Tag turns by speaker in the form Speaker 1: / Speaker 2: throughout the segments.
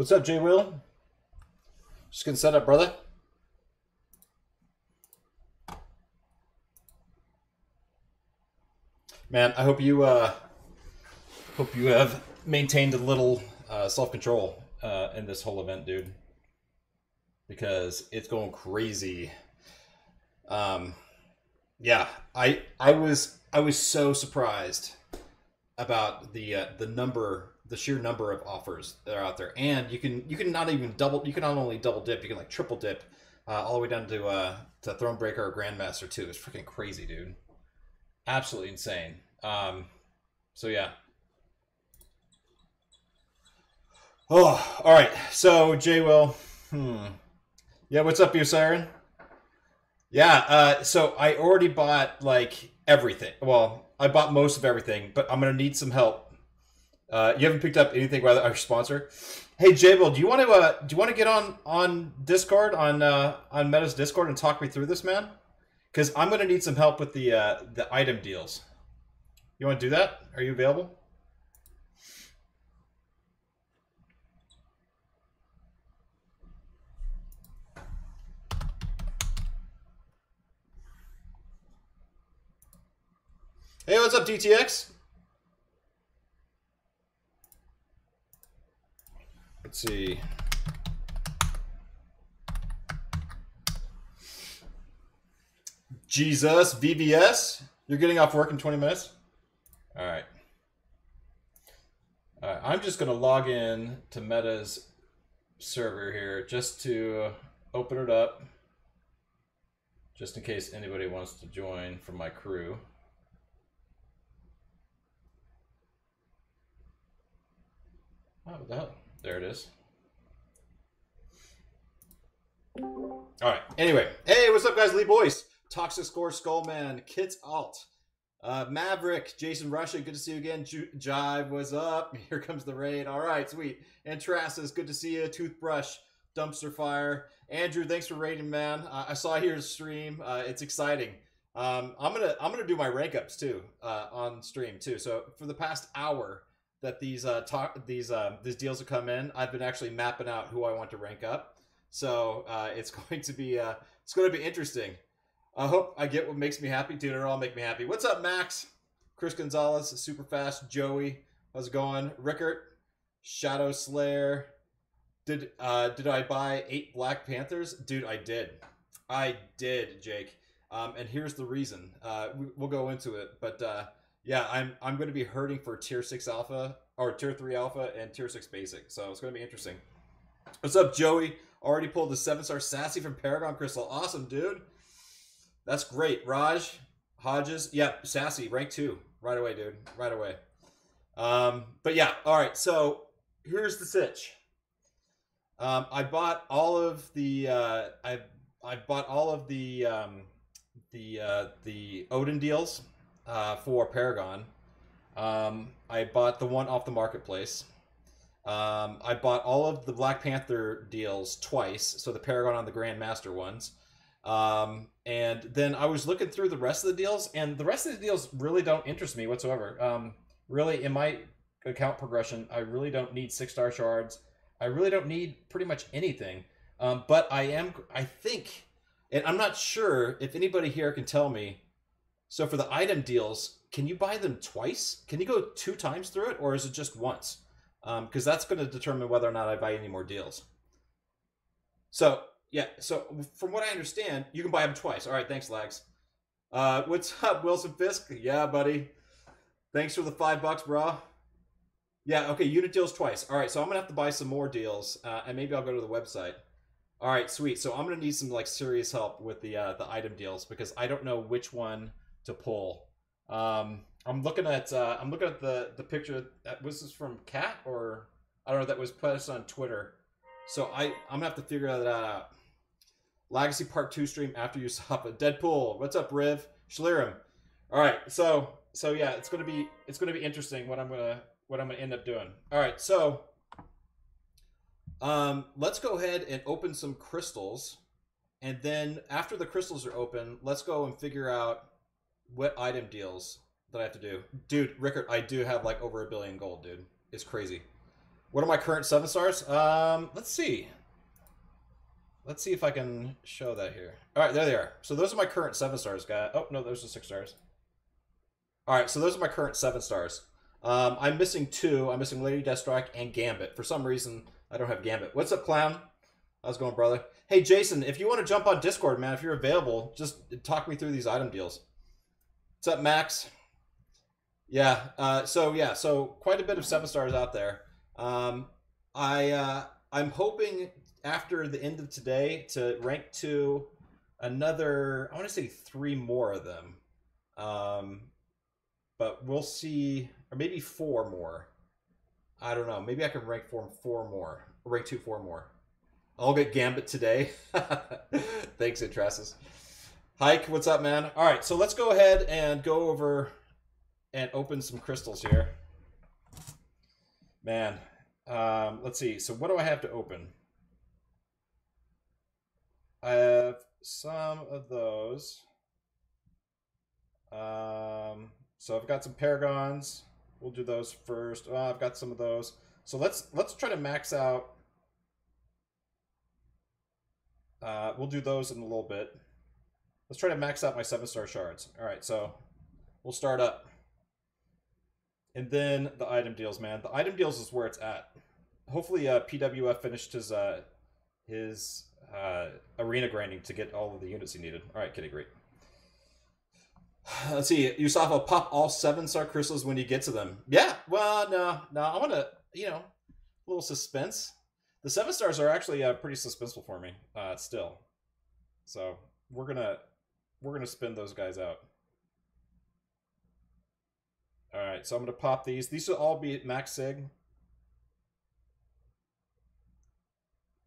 Speaker 1: What's up, Jay Will? Just getting set up, brother. Man, I hope you uh, hope you have maintained a little uh, self control uh, in this whole event, dude, because it's going crazy. Um, yeah, I I was I was so surprised about the uh, the number the sheer number of offers that are out there, and you can you can not even double you can not only double dip, you can like triple dip, uh, all the way down to uh, to Thronebreaker or Grandmaster too. It's freaking crazy, dude. Absolutely insane. Um, so yeah. Oh, all right. So Jay will. Hmm. Yeah, what's up, you siren? Yeah. Uh, so I already bought like everything. Well, I bought most of everything, but I'm gonna need some help uh, you haven't picked up anything by our sponsor. Hey Jable, do you want to uh, do you want to get on on Discord on uh, on Meta's Discord and talk me through this, man? Because I'm going to need some help with the uh, the item deals. You want to do that? Are you available? Hey, what's up, DTX? See. Jesus, VBS. You're getting off work in 20 minutes? All right. All right. I'm just going to log in to Meta's server here just to open it up. Just in case anybody wants to join from my crew. Oh, what the hell? There it is. All right. Anyway, hey, what's up, guys? Lee Boyce, Toxic Score, Skullman, Kits Alt, uh, Maverick, Jason Russia, good to see you again. J- Jive, what's up? Here comes the raid. All right, sweet. And Trassus, good to see you. Toothbrush, Dumpster Fire, Andrew, thanks for raiding, man. Uh, I saw your stream. Uh, it's exciting. Um, I'm gonna I'm gonna do my rank ups too uh, on stream too. So for the past hour, that these uh talk these uh these deals have come in, I've been actually mapping out who I want to rank up. So uh, it's going to be uh, it's going to be interesting. I hope I get what makes me happy. Dude, it'll all make me happy. What's up, Max? Chris Gonzalez, super fast. Joey, how's it going? Rickert, Shadow Slayer. Did uh, did I buy eight Black Panthers? Dude, I did. I did, Jake. Um, and here's the reason. Uh, we, will go into it, but uh, yeah, I'm I'm going to be hurting for tier six alpha or tier three alpha and tier six basic. So it's going to be interesting. What's up, Joey? Already pulled the seven star sassy from Paragon Crystal. Awesome, dude. That's great. Raj Hodges, yeah, sassy rank two right away, dude. Right away. Um, but yeah, all right. So here's the sitch. Um, I bought all of the uh, I I bought all of the um, the uh, the Odin deals uh, for Paragon. Um, I bought the one off the marketplace. Um, I bought all of the Black Panther deals twice, so the Paragon on the Grandmaster ones. Um, and then I was looking through the rest of the deals, and the rest of the deals really don't interest me whatsoever. Um, really, in my account progression, I really don't need six star shards. I really don't need pretty much anything. Um, but I am, I think, and I'm not sure if anybody here can tell me so for the item deals, can you buy them twice? Can you go two times through it, or is it just once? Because um, that's going to determine whether or not I buy any more deals. So yeah, so from what I understand, you can buy them twice. All right, thanks, Lags. Uh, what's up, Wilson Fisk? Yeah, buddy. Thanks for the five bucks, bro. Yeah, okay, unit deals twice. All right, so I'm gonna have to buy some more deals, uh, and maybe I'll go to the website. All right, sweet. So I'm gonna need some like serious help with the uh, the item deals because I don't know which one to pull. Um, I'm looking at uh, I'm looking at the the picture that was this from Cat or I don't know that was posted on Twitter. So I I'm gonna have to figure that out. Legacy Part Two stream after you stop it. Deadpool, what's up, Riv? Schlirim. All right, so so yeah, it's gonna be it's gonna be interesting what I'm gonna what I'm gonna end up doing. All right, so um, let's go ahead and open some crystals, and then after the crystals are open, let's go and figure out what item deals that I have to do. Dude, Rickard, I do have like over a billion gold, dude. It's crazy. What are my current seven stars? Um, let's see. Let's see if I can show that here. All right, there they are. So those are my current seven stars, guy. Oh no, those are six stars. All right, so those are my current seven stars. Um, I'm missing two. I'm missing Lady Deathstrike and Gambit. For some reason, I don't have Gambit. What's up, clown? How's it going, brother? Hey, Jason, if you want to jump on Discord, man, if you're available, just talk me through these item deals. What's up, Max? Yeah. Uh, so yeah. So quite a bit of seven stars out there. Um, I uh, I'm hoping after the end of today to rank to another. I want to say three more of them. Um, but we'll see, or maybe four more. I don't know. Maybe I can rank four four more. Rank two four more. I'll get Gambit today. Thanks, Intrasis. Hike, what's up, man? All right, so let's go ahead and go over and open some crystals here. Man, um, let's see. So what do I have to open? I have some of those. Um, so I've got some paragons. We'll do those first. Oh, I've got some of those. So let's let's try to max out. Uh, we'll do those in a little bit. Let's try to max out my seven star shards. All right, so we'll start up. And then the item deals, man. The item deals is where it's at. Hopefully, uh, PWF finished his uh, his uh, arena grinding to get all of the units he needed. All right, Kitty, great. Let's see. Will pop all seven star crystals when you get to them. Yeah. Well, no, no. I want to, you know, a little suspense. The seven stars are actually uh, pretty suspenseful for me uh, still. So we're gonna we're gonna spin those guys out. All right, so I'm going to pop these. These will all be max sig.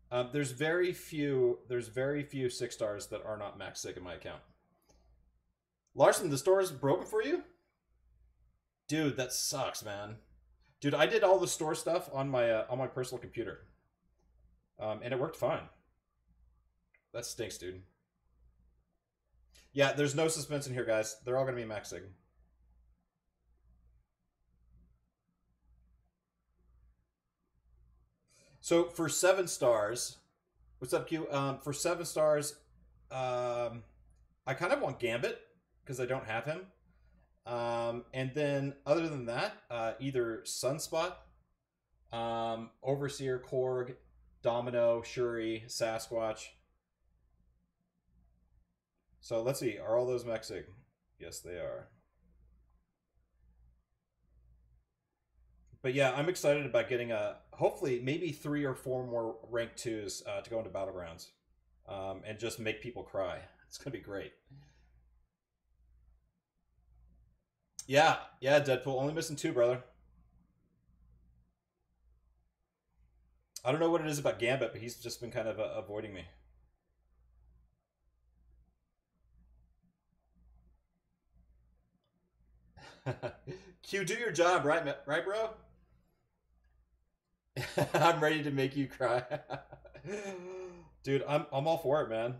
Speaker 1: Um, there's very few. There's very few six stars that are not max sig in my account. Larson, the store is broken for you, dude. That sucks, man. Dude, I did all the store stuff on my uh, on my personal computer, um, and it worked fine. That stinks, dude. Yeah, there's no suspense in here, guys. They're all gonna be maxing. So for seven stars, what's up, Q? Um, for seven stars, um, I kind of want Gambit because I don't have him. Um, and then other than that, uh, either Sunspot, um, Overseer, Korg, Domino, Shuri, Sasquatch. So let's see, are all those max sig? Yes, they are. But yeah, I'm excited about getting a hopefully maybe three or four more rank twos uh, to go into battlegrounds, um, and just make people cry. It's gonna be great. Yeah, yeah, Deadpool. Only missing two, brother. I don't know what it is about Gambit, but he's just been kind of uh, avoiding me. Q, do your job, right, right, bro? I'm ready to make you cry. Dude, I'm I'm all for it, man.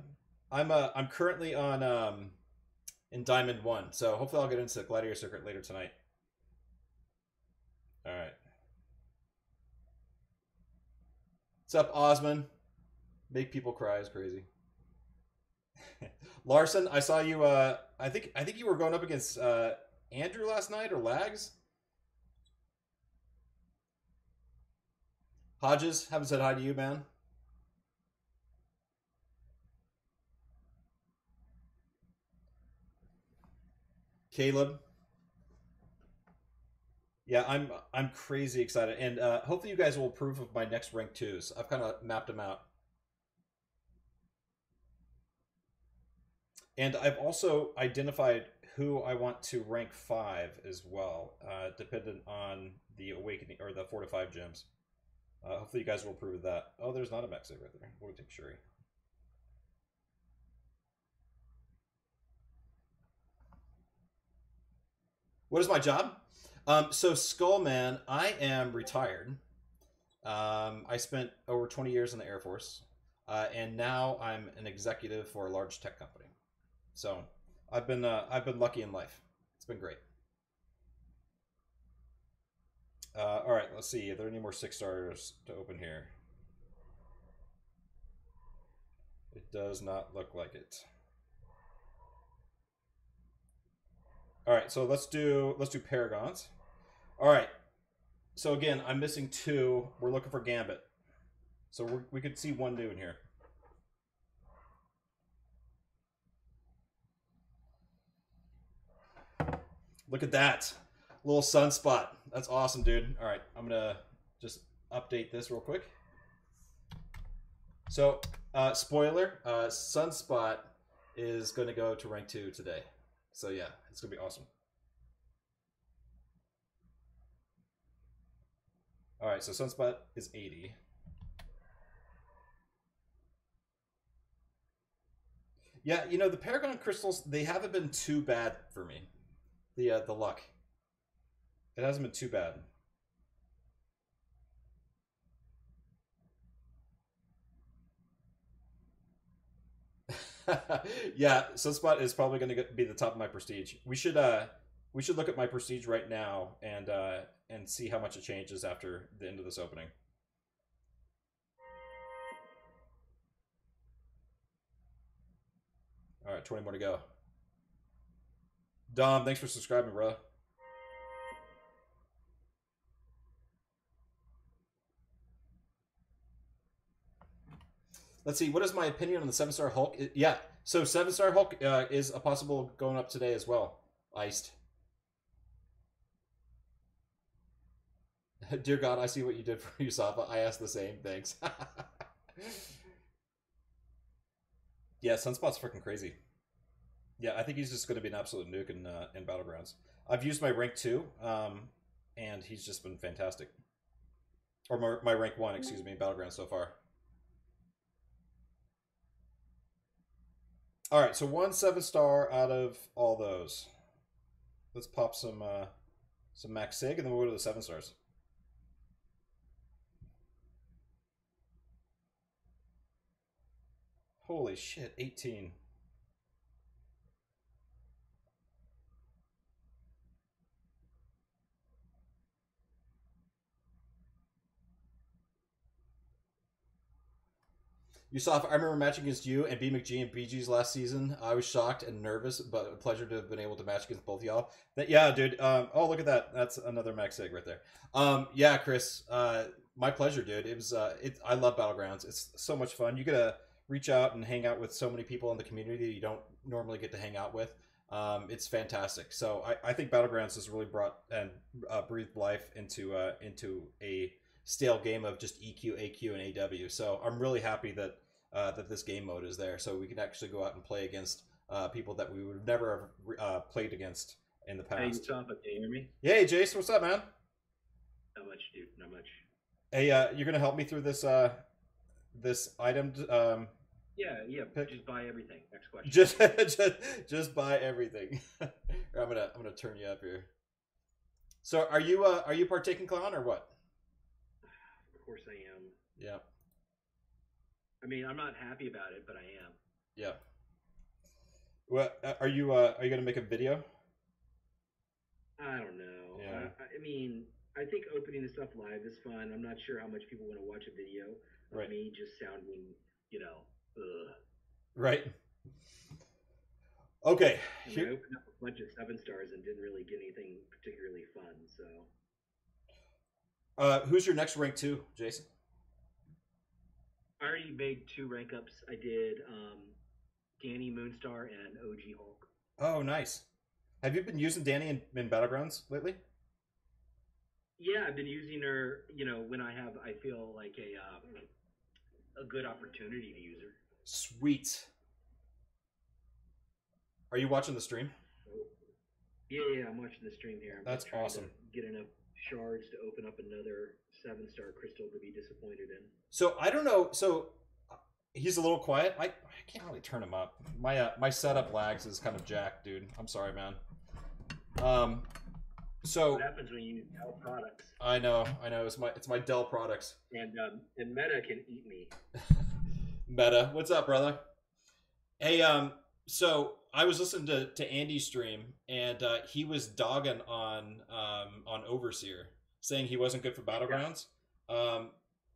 Speaker 1: I'm uh I'm currently on um in Diamond 1, so hopefully I'll get into the Gladiator Circuit later tonight. All right. What's up, Osman? Make people cry is crazy. Larson, I saw you uh I think I think you were going up against uh Andrew last night or Lags? Hodges, haven't said hi to you, man. Caleb. Yeah, I'm I'm crazy excited, and uh, hopefully you guys will approve of my next rank twos. I've kind of mapped them out, and I've also identified who I want to rank five as well, uh, dependent on the awakening or the four to five gems. Uh, hopefully you guys will approve of that. Oh, there's not a mech save right there. We'll take Shuri. What is my job? Um, so Skullman, I am retired. Um, I spent over 20 years in the Air Force, uh, and now I'm an executive for a large tech company. So I've been uh, I've been lucky in life. It's been great. Uh, all right, let's see. Are there any more six stars to open here? It does not look like it. All right, so let's do let's do paragons. All right. So again, I'm missing two. We're looking for Gambit. So we we could see one new in here. Look at that. Little sunspot. That's awesome, dude. All right, I'm to just update this real quick. So, uh, spoiler, uh, Sunspot is going to go to rank 2 today. So yeah, it's going to be awesome. All right, so Sunspot is 80. Yeah, you know, the Paragon crystals, they haven't been too bad for me. The uh, the luck. It hasn't been too bad. yeah, Sunspot is probably going to be the top of my prestige. We should uh we should look at my prestige right now and uh and see how much it changes after the end of this opening. All right, 20 more to go. Dom, thanks for subscribing, bro. Let's see. What is my opinion on the seven star Hulk? Yeah. So seven star Hulk uh, is a possible going up today as well. Iced. Dear God, I see what you did for Usafa. I asked the same. Thanks. yeah, Sunspot's freaking crazy. Yeah, I think he's just going to be an absolute nuke in uh, in battlegrounds. I've used my rank two, um, and he's just been fantastic. Or my, my rank one, excuse me, in battlegrounds so far. All right, so one seven star out of all those. Let's pop some uh, some max sig, and then we'll go to the seven stars. Holy shit, 18. You saw. I remember matching against you and B McG and BG's last season. I was shocked and nervous, but a pleasure to have been able to match against both y'all. That yeah, dude. Um, oh, look at that. That's another max sig right there. Um, yeah, Chris. Uh, my pleasure, dude. It was. Uh, it. I love battlegrounds. It's so much fun. You get to reach out and hang out with so many people in the community that you don't normally get to hang out with. Um, it's fantastic. So I, I think battlegrounds has really brought and uh, breathed life into uh, into a stale game of just EQ, AQ, and AW. So I'm really happy that uh, that this game mode is there, so we can actually go out and play against uh, people that we would never have uh, played against in the past.
Speaker 2: Hey, Tom, can you hear me?
Speaker 1: Hey, Jason, what's up, man?
Speaker 2: Not much, dude. Not much.
Speaker 1: Hey, uh, you're gonna help me through this uh, this item. Um,
Speaker 2: yeah, yeah. Pick? Just buy everything. Next question.
Speaker 1: Just, just, just buy everything. I'm gonna, I'm gonna turn you up here. So, are you, uh, are you partaking, clown, or what?
Speaker 2: Of course I am.
Speaker 1: Yeah.
Speaker 2: I mean, I'm not happy about it, but I am.
Speaker 1: Yeah. Well, uh, are you uh, are you gonna make a video?
Speaker 2: I don't know. Yeah. I, I mean, I think opening this up live is fun. I'm not sure how much people want to watch a video of right. me just sounding, you know, ugh.
Speaker 1: Right. Okay.
Speaker 2: I, mean, I opened up a bunch of seven stars and didn't really get anything particularly fun. So.
Speaker 1: Uh, who's your next rank two, Jason?
Speaker 2: I already made two rank ups. I did um, Dani Moonstar and OG Hulk.
Speaker 1: Oh, nice. Have you been using Danny in, in Battlegrounds lately?
Speaker 2: Yeah, I've been using her. You know, when I have, I feel like a uh, a good opportunity to use her.
Speaker 1: Sweet. Are you watching the stream?
Speaker 2: Yeah, yeah, I'm watching the stream here. I'm
Speaker 1: That's awesome.
Speaker 2: get enough shards to open up another seven star crystal to be disappointed in.
Speaker 1: So I don't know. So he's a little quiet. I, I can't really turn him up. My uh, my setup lags is kind of jacked, dude. I'm sorry, man. Um, so
Speaker 2: what happens when you use Dell products?
Speaker 1: I know, I know. It's my it's my Dell products.
Speaker 2: And um, and Meta can eat me.
Speaker 1: Meta, what's up, brother? Hey, um, so I was listening to, to Andy's stream, and uh, he was dogging on um, on Overseer, saying he wasn't good for battlegrounds. Um,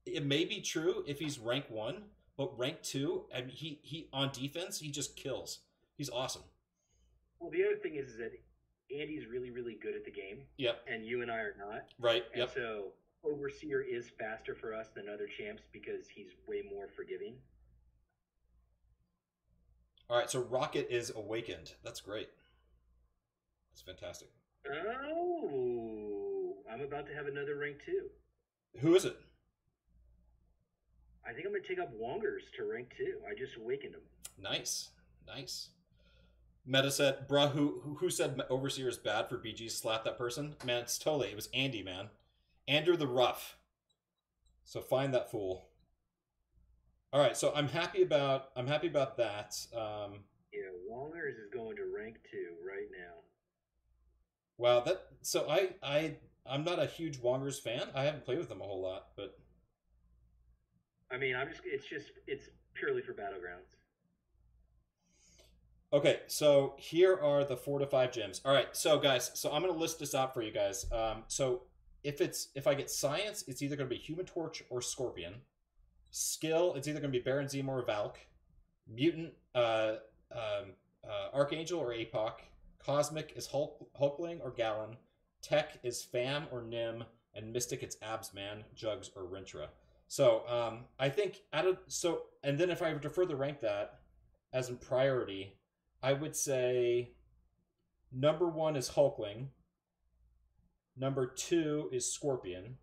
Speaker 1: it may be true if he's rank one, but rank two, I mean, he he on defense he just kills. He's awesome.
Speaker 2: Well, the other thing is that Andy's really really good at the game.
Speaker 1: Yep.
Speaker 2: And you and I are not.
Speaker 1: Right.
Speaker 2: And
Speaker 1: yep.
Speaker 2: So Overseer is faster for us than other champs because he's way more forgiving.
Speaker 1: All right, so Rocket is awakened. That's great. That's fantastic.
Speaker 2: Oh, I'm about to have another rank two.
Speaker 1: Who is it?
Speaker 2: I think I'm going to take up Wongers to rank two. I just awakened him.
Speaker 1: Nice, nice. Meta said, "Bruh, who who said Overseer is bad for BG? Slap that person, man. It's totally. It was Andy, man. Andrew the Rough. So find that fool." All right, so I'm happy about I'm happy about that. Um,
Speaker 2: yeah, Wongers is going to rank two right now.
Speaker 1: Wow, that so I I I'm not a huge Wongers fan. I haven't played with them a whole lot, but
Speaker 2: I mean, I'm just it's just it's purely for battlegrounds.
Speaker 1: Okay, so here are the four to five gems. All right, so guys, so I'm gonna list this out for you guys. Um, so if it's if I get science, it's either gonna be Human Torch or Scorpion. Skill, it's either going to be Baron Zemo or Valk. Mutant, uh, um, uh, Archangel or Apoc. Cosmic is Hulk, Hulkling or Galan. Tech is Fam or Nim. And Mystic, it's Absman, Jugs, or Rintrah. So um, I think out of so, and then if I were to further rank that as in priority, I would say number one is Hulkling. Number two is Scorpion.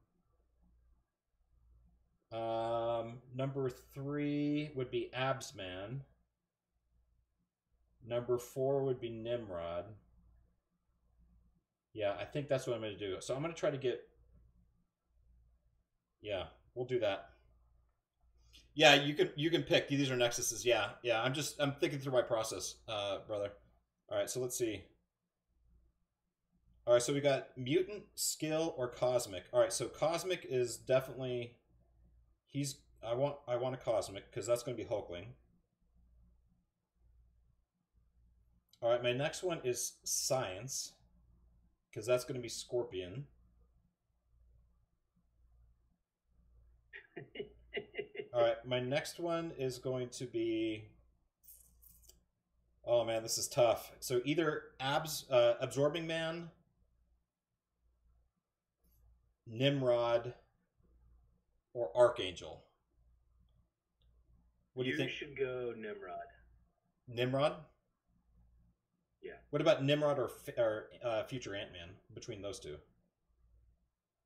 Speaker 1: Um, number three would be Absman. Number four would be Nimrod. Yeah, I think that's what I'm going to do. So I'm going to try to get. Yeah, we'll do that. Yeah, you can you can pick. These are nexuses. Yeah, yeah. I'm just I'm thinking through my process, uh, brother. All right, so let's see. All right, so we got mutant, skill, or cosmic. All right, so cosmic is definitely He's I want I want a cosmic because that's going to be Hulkling. All right, my next one is science because that's going to be Scorpion. All right, my next one is going to be. Oh man, this is tough. So either abs uh, absorbing man, Nimrod, or Archangel? What do you, you think?
Speaker 2: You should go Nimrod.
Speaker 1: Nimrod?
Speaker 2: Yeah.
Speaker 1: What about Nimrod or, or uh, future Ant Man between those two?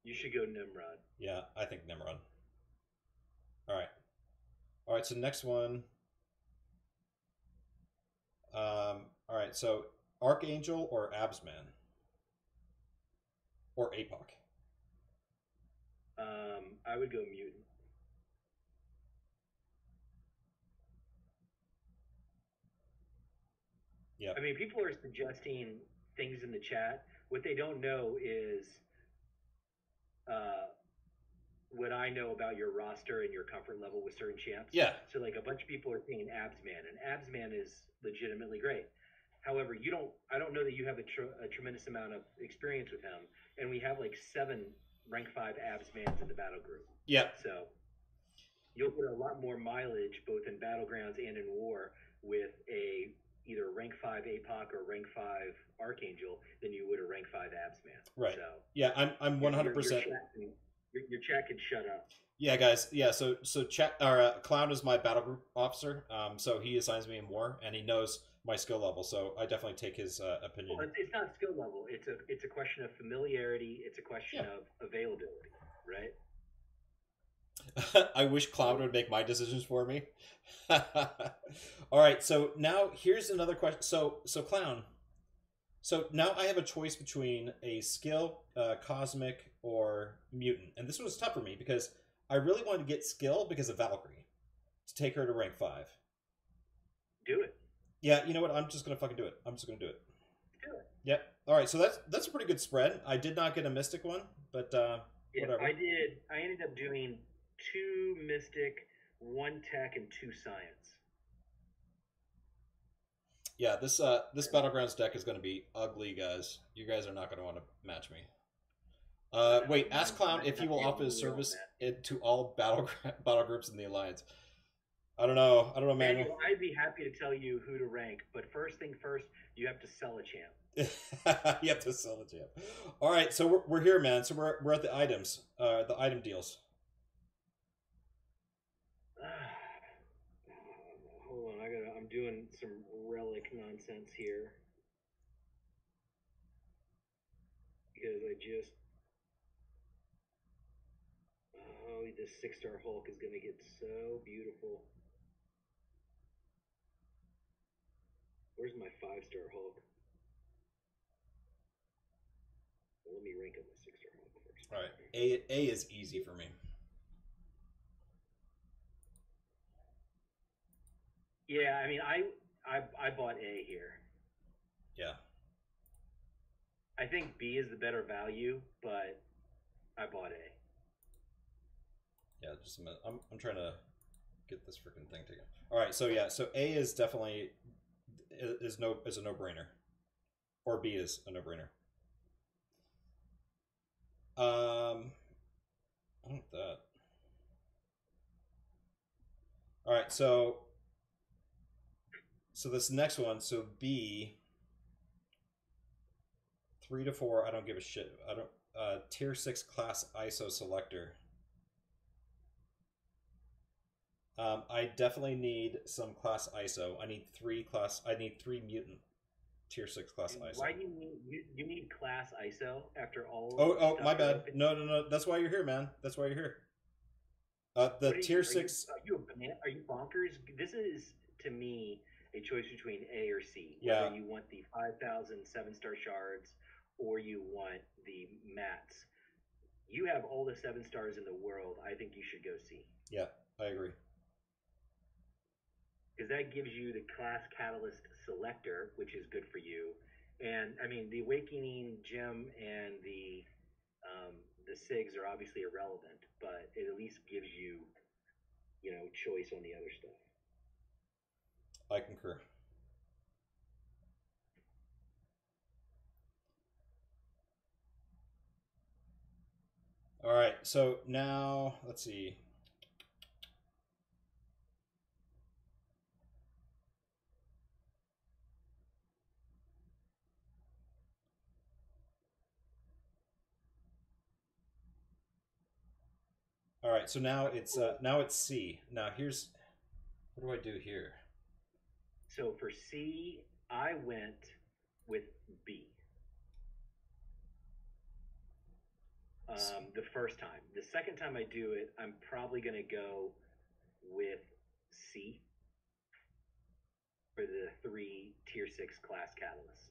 Speaker 2: You should go Nimrod.
Speaker 1: Yeah, I think Nimrod. All right. All right, so next one. Um, all right, so Archangel or Absman? Or Apoc?
Speaker 2: Um, I would go mutant.
Speaker 1: Yeah.
Speaker 2: I mean, people are suggesting things in the chat. What they don't know is uh, what I know about your roster and your comfort level with certain champs.
Speaker 1: Yeah.
Speaker 2: So, like, a bunch of people are saying Absman, and Absman is legitimately great. However, you don't. I don't know that you have a, tr- a tremendous amount of experience with him, and we have like seven rank five Absmans in the battle group.
Speaker 1: Yeah.
Speaker 2: So you'll get a lot more mileage both in battlegrounds and in war with a either rank five APOC or rank five Archangel than you would a rank five Absman.
Speaker 1: Right.
Speaker 2: So
Speaker 1: yeah, I'm I'm 100. percent
Speaker 2: your, your chat can shut up.
Speaker 1: Yeah, guys. Yeah, so so chat or uh, Clown is my battle group officer. Um, so he assigns me in war, and he knows my skill level. So I definitely take his uh, opinion.
Speaker 2: Well, it's, not skill level. It's a it's a question of familiarity. It's a question
Speaker 1: Yeah.
Speaker 2: of availability, right?
Speaker 1: I wish Cloud would make my decisions for me. All right, so now here's another question. So, so Clown. So now I have a choice between a skill, uh, cosmic, or mutant, and this one was tough for me because I really wanted to get skill because of Valkyrie to take her to rank five. Yeah, you know what? I'm just gonna fucking do it. I'm just gonna do it.
Speaker 2: Do it.
Speaker 1: Yep. All right, so that's that's a pretty good spread. I did not get a mystic one, but uh,
Speaker 2: Yeah,
Speaker 1: Whatever.
Speaker 2: I did. I ended up doing two mystic, one tech, and two science.
Speaker 1: Yeah, this uh this battlegrounds deck is going to be ugly, guys. You guys are not going to want to match me. Uh, wait, ask Clown if he will offer his service it to all battle battle groups in the alliance. I don't know. I don't know, man.
Speaker 2: I'd be happy to tell you who to rank, but first thing first, you have to sell a champ.
Speaker 1: you have to sell a champ. All right, so we're, we're here, man. So we're we're at the items, uh, the item deals.
Speaker 2: Hold on, I gotta. I'm doing some relic nonsense here because I just. Oh, this six star Hulk is gonna get so beautiful. Where's my five star Hulk? Well, let me rank up my six star Hulk first.
Speaker 1: All right, A A is easy for me.
Speaker 2: Yeah, I mean, I I I bought A here.
Speaker 1: Yeah.
Speaker 2: I think B is the better value, but I bought A.
Speaker 1: Yeah, just a minute. I'm I'm trying to get this freaking thing together. All right, so yeah, so A is definitely is no is a no brainer, or B is a no brainer. Um, I want that. All right, so so this next one, so B three to four. I don't give a shit. I don't. Uh, tier six class ISO selector. Um, I definitely need some class ISO. I need three class. I need three mutant tier six class ISO.
Speaker 2: Why do you need you, you need class ISO after all?
Speaker 1: Oh, oh, my bad. No, no, no. That's why you're here, man. That's why you're here. Uh, the
Speaker 2: are you-
Speaker 1: tier
Speaker 2: are you-
Speaker 1: six.
Speaker 2: Are you, a banana? Are you bonkers? This is to me a choice between A or C.
Speaker 1: Yeah.
Speaker 2: Whether you want the 5,000 seven star shards or you want the mats. You have all the seven stars in the world. I think you should go C.
Speaker 1: Yeah, I agree.
Speaker 2: Because that gives you the class catalyst selector, which is good for you. And I mean, the awakening gem and the um, the sigs are obviously irrelevant, but it at least gives you, you know, choice on the other stuff.
Speaker 1: I concur. All right, so now let's see. All right, so now it's uh, now it's C. Now here's what do I do here?
Speaker 2: So for C, I went with B. Um, the first time. The second time I do it, I'm probably going to go with C for the three tier six class catalysts.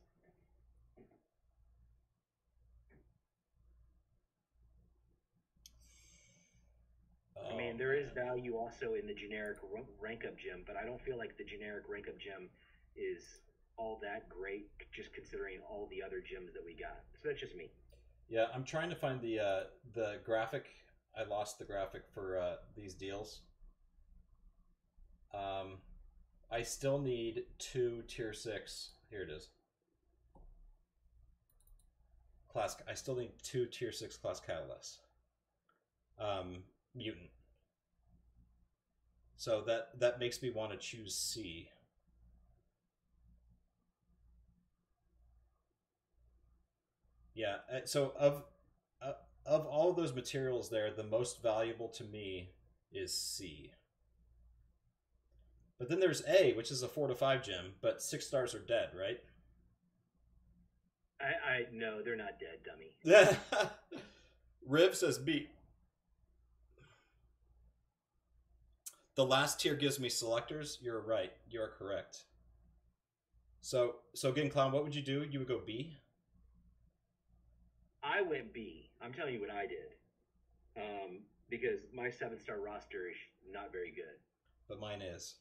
Speaker 2: I mean,
Speaker 1: Oh,
Speaker 2: there is value also in the generic rank up gem, but I don't feel like the generic rank up gem is all that great, just considering all the other gems that we got. So that's just me.
Speaker 1: Yeah, I'm trying to find the uh, the graphic. I lost the graphic for uh, these deals. Um, I still need two tier six. Here it is. Class. I still need two tier six class catalysts. Um, mutant. So that that makes me want to choose C. Yeah. uh, So of uh, of all those materials there, the most valuable to me is C. But then there's A, which is a four to five gem, but six stars are dead, right?
Speaker 2: I, I no, they're not dead, dummy.
Speaker 1: Yeah. Riv says B. The last tier gives me selectors. You're right. You're correct. So, so again, clown, what would you do? You would go B.
Speaker 2: I went B. I'm telling you what I did. Um, because my seven star roster is not very good.
Speaker 1: But mine is.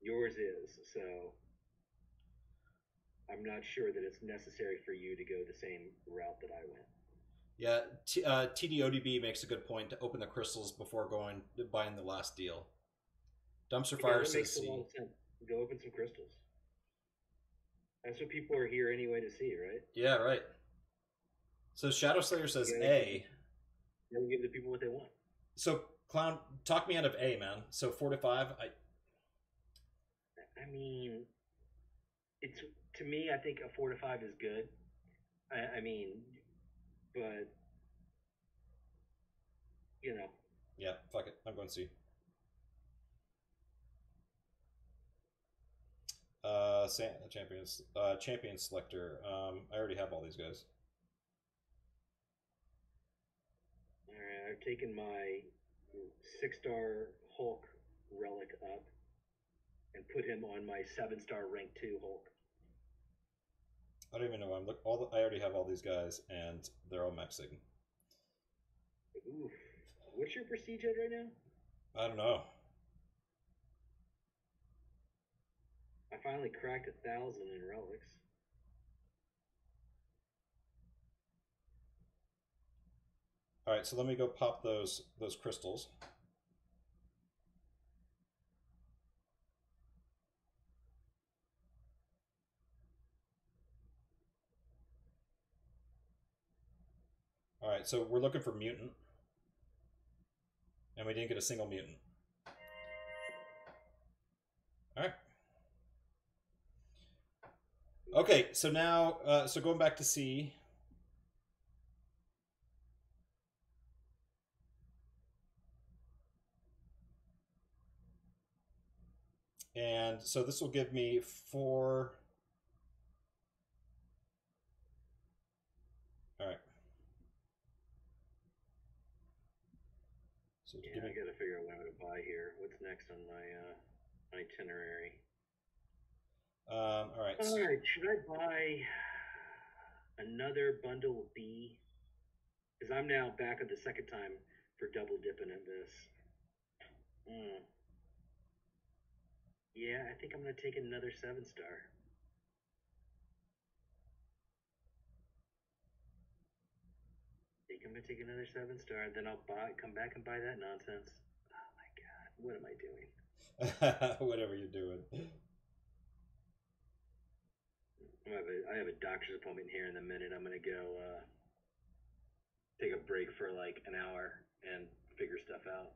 Speaker 2: Yours is, so I'm not sure that it's necessary for you to go the same route that I went.
Speaker 1: Yeah, T- uh, TDODB makes a good point to open the crystals before going to buying the last deal. Dumpster
Speaker 2: Yeah,
Speaker 1: Fire says C.
Speaker 2: lot of sense. Go open some crystals. That's what people are here anyway to see, right?
Speaker 1: Yeah, right. So Shadow Slayer says A.
Speaker 2: And give the people what they want.
Speaker 1: So clown, talk me out of A, man. So four to five. I
Speaker 2: I mean, it's to me. I think a four to five is good. I, I mean, but you know,
Speaker 1: yeah, fuck it. I'm going C. Uh, Sam, champions, uh, champion selector. Um, I already have all these guys.
Speaker 2: all right, I've taken my six star Hulk relic up and put him on my seven star rank two Hulk.
Speaker 1: I don't even know. why I'm look. All the, I already have all these guys, and they're all mexing.
Speaker 2: Oof. What's your prestige at right now?
Speaker 1: I don't know.
Speaker 2: I finally cracked a thousand in relics.
Speaker 1: All right, so let me go pop those those crystals. Right, so we're looking for mutant, and we didn't get a single mutant. All right. Okay, so now, uh, so going back to C. And so this will give me four. All right. So
Speaker 2: Yeah, I gotta figure out what I'm gonna buy here. What's next on my uh, itinerary?
Speaker 1: um, all right.
Speaker 2: All right, should I buy another bundle of B? Because I'm now back at the second time for double dipping in this. Hmm. Yeah, I think I'm gonna take another seven star. I'm gonna take another seven star, then I'll buy, come back and buy that nonsense. Oh my god, what am I doing?
Speaker 1: Whatever you're doing.
Speaker 2: I have a, I have a doctor's appointment here in a minute. I'm gonna go uh, take a break for like an hour and figure stuff out.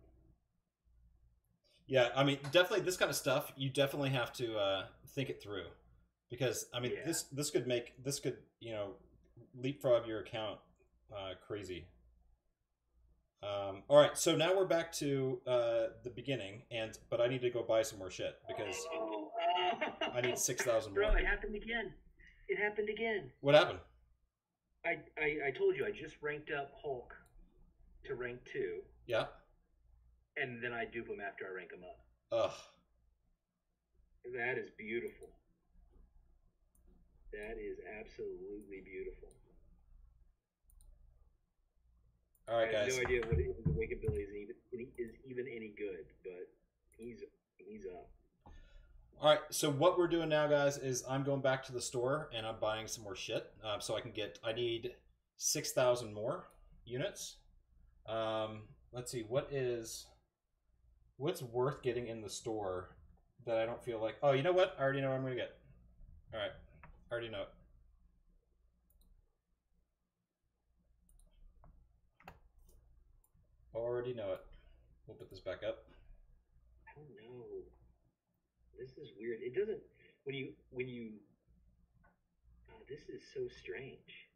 Speaker 1: Yeah, I mean, definitely this kind of stuff. You definitely have to uh, think it through, because I mean,
Speaker 2: Yeah.
Speaker 1: this this could make this could you know leapfrog your account uh, crazy. Um, all right, so now we're back to uh, the beginning, and but I need to go buy some more shit because
Speaker 2: Oh,
Speaker 1: I need six thousand
Speaker 2: Bro, it happened again. It happened again.
Speaker 1: What happened?
Speaker 2: I, I I told you I just ranked up Hulk to rank two,
Speaker 1: Yeah.
Speaker 2: and then I dupe him after I rank him up.
Speaker 1: Ugh.
Speaker 2: That is beautiful. That is absolutely beautiful.
Speaker 1: All right,
Speaker 2: I have no idea what awakened ability is even is even any good, but he's he's up.
Speaker 1: All right, so what we're doing now, guys, is I'm going back to the store and I'm buying some more shit, um, so I can get. I need six thousand more units. Um, let's see, what is what's worth getting in the store that I don't feel like. Oh, you know what? I already know what I'm gonna get. All right, I already know it. Already know it. We'll put this back up.
Speaker 2: I don't know. This is weird. It doesn't when you when you. Oh, this is so strange.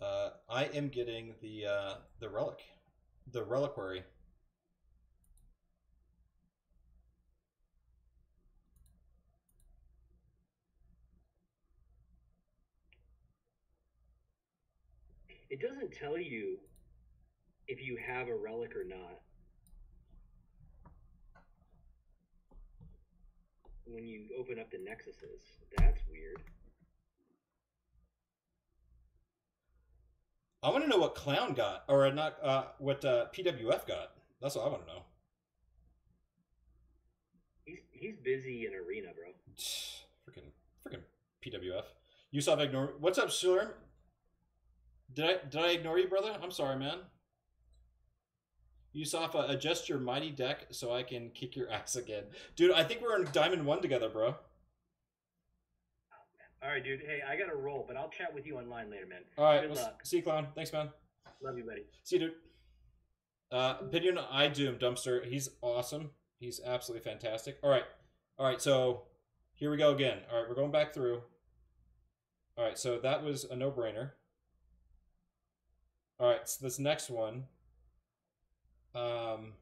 Speaker 1: Uh, I am getting the uh, the relic, the reliquary.
Speaker 2: It doesn't tell you if you have a relic or not. When you open up the nexuses, that's weird.
Speaker 1: I want to know what Clown got, or not uh, what uh, PWF got. That's what I want to know.
Speaker 2: He's he's busy in arena, bro.
Speaker 1: Freaking, freaking PWF. Yusuf ignore. What's up, Sherm? Did I did I ignore you, brother? I'm sorry, man. Yusuf, uh, adjust your mighty deck so I can kick your ass again, dude. I think we're in Diamond One together, bro.
Speaker 2: All right, dude. Hey, I gotta roll, but I'll chat with you online later, man.
Speaker 1: All right,
Speaker 2: Good
Speaker 1: we'll
Speaker 2: luck.
Speaker 1: see you, clown. Thanks, man.
Speaker 2: Love you, buddy.
Speaker 1: See you, dude. Uh, opinion on I Doom Dumpster. He's awesome. He's absolutely fantastic. All right, all right. So here we go again. All right, we're going back through. All right, so that was a no-brainer. All right, so this next one. Um,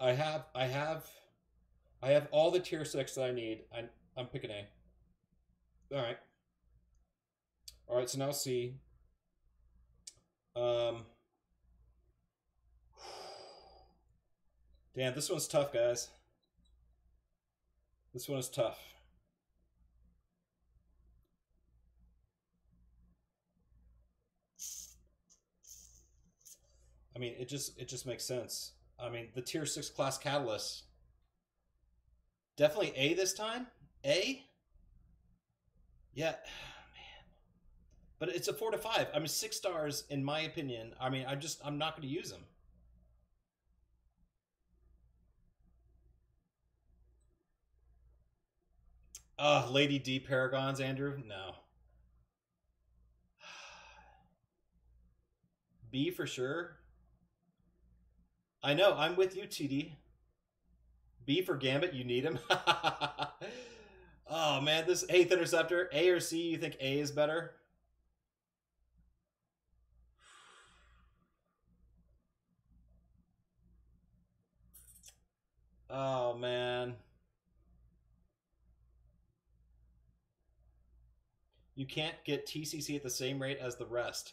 Speaker 1: I have, I have, I have all the tier six that I need. I, I'm picking A. All right. All right. So now C. Um. Damn, this one's tough, guys. This one is tough. I mean, it just it just makes sense. I mean, the tier six class catalyst. Definitely A this time. A. Yeah, man. But it's a four to five. I mean, six stars in my opinion. I mean, I'm just I'm not going to use them. Uh, Lady D Paragons, Andrew? No. B for sure. I know, I'm with you, TD. B for Gambit, you need him. oh man, this eighth interceptor, A or C, you think A is better? Oh man. You can't get TCC at the same rate as the rest.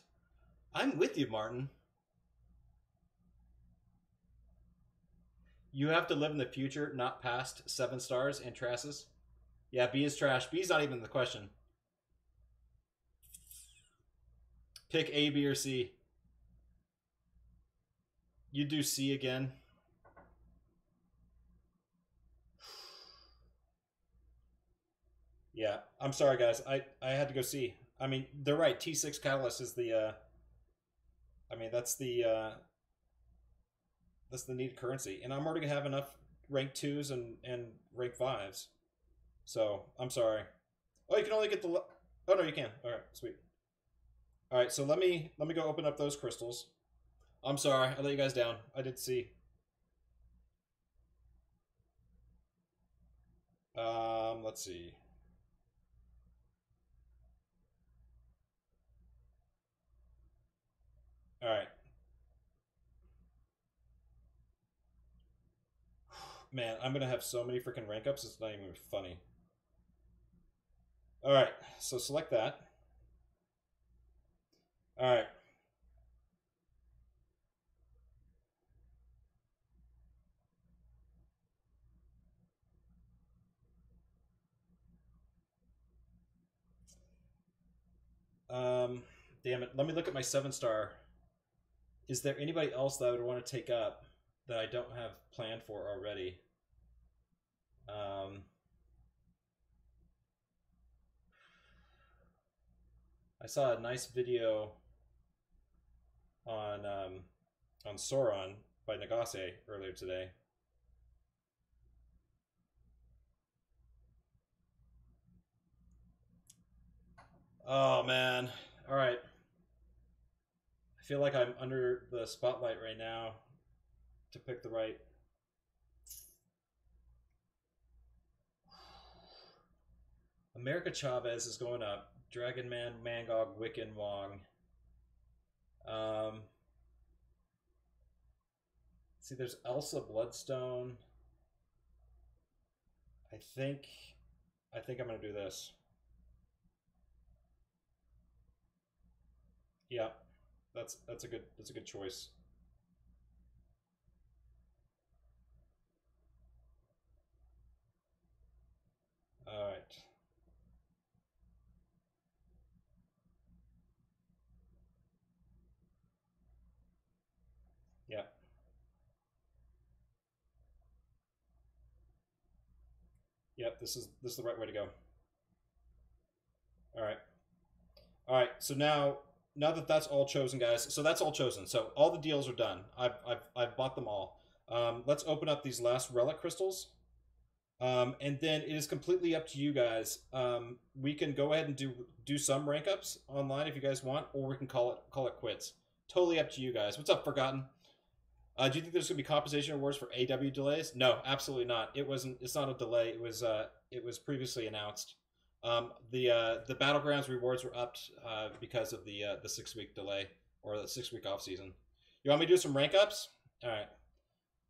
Speaker 1: I'm with you, Martin. You have to live in the future, not past seven stars and trasses. Yeah, B is trash. B is not even the question. Pick A, B, or C. You do C again. Yeah, I'm sorry, guys. I I had to go see. I mean, they're right. T6 Catalyst is the. uh I mean, that's the. uh That's the needed currency, and I'm already gonna have enough rank twos and and rank fives. So I'm sorry. Oh, you can only get the. Oh no, you can. All right, sweet. All right, so let me let me go open up those crystals. I'm sorry, I let you guys down. I did see. Um, let's see. All right. Man, I'm gonna have so many freaking rank ups. It's not even funny. All right, so select that. All right. Um, damn it. Let me look at my seven star. Is there anybody else that I would want to take up that I don't have planned for already? Um, I saw a nice video on um, on Sauron by Nagase earlier today. Oh man. All right. I feel like I'm under the spotlight right now to pick the right. America Chavez is going up. Dragon Man, Mangog, Wiccan, Wong. Um, see, there's Elsa Bloodstone. I think, I think I'm gonna do this. Yeah, that's that's a good that's a good choice. All right. Yeah. Yep, this is this is the right way to go. All right. All right. So now now that that's all chosen, guys. So that's all chosen. So all the deals are done. I've I've I've bought them all. Um, let's open up these last relic crystals. Um, and then it is completely up to you guys. Um, we can go ahead and do do some rank ups online if you guys want, or we can call it call it quits. Totally up to you guys. What's up, Forgotten? Uh, do you think there's gonna be compensation awards for AW delays? No, absolutely not. It wasn't. It's not a delay. It was. Uh, it was previously announced. Um, the uh, the battlegrounds rewards were upped uh, because of the uh, the six week delay or the six week off season. You want me to do some rank ups? All right.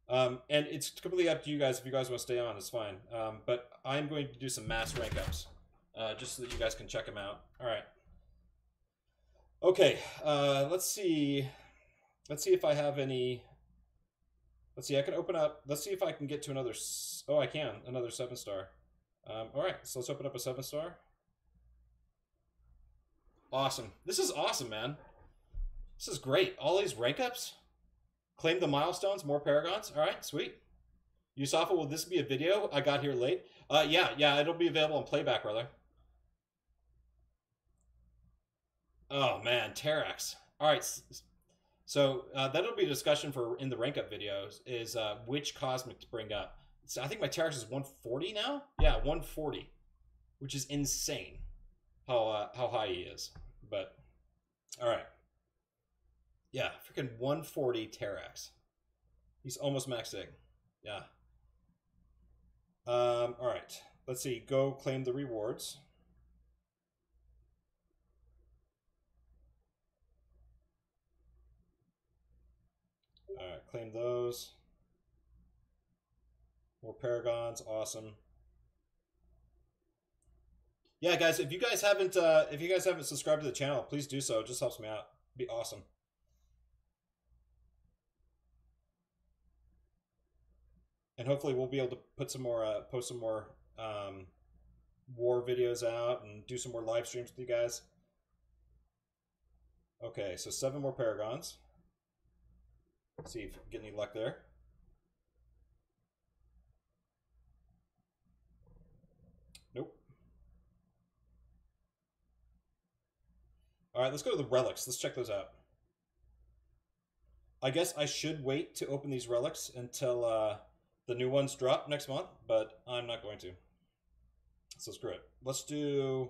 Speaker 1: Um, and it's completely up to you guys if you guys want to stay on. It's fine. Um, but I'm going to do some mass rank ups uh, just so that you guys can check them out. All right. Okay. Let's see. Let's see if I have any. Let's see. I can open up. Let's see if I can get to another. Oh, I can. Another seven star. Um, all right. So let's open up a seven star. Awesome. This is awesome, man. This is great. All these rank ups. Claim the milestones, more paragons. All right, sweet. Yusafa, will this be a video? I got here late. Uh, yeah, yeah, it'll be available on playback, brother. Oh man, Terrax. All right, so uh, that'll be a discussion for in the rank up videos. Is uh, which cosmic to bring up? So I think my Terrax is 140 now. Yeah, 140, which is insane. How uh, how high he is. But all right. Yeah, freaking 140 Terrax. He's almost max sig. Yeah. Um, all right. Let's see. Go claim the rewards. All right, claim those. More paragons, awesome. Yeah, guys, if you guys haven't uh if you guys haven't subscribed to the channel, please do so. It just helps me out. It'd be awesome. and hopefully we'll be able to put some more uh, post some more um, war videos out and do some more live streams with you guys okay so seven more paragons see if get any luck there nope all right let's go to the relics let's check those out I guess I should wait to open these relics until uh, the new ones drop next month, but I'm not going to. So screw it. Let's do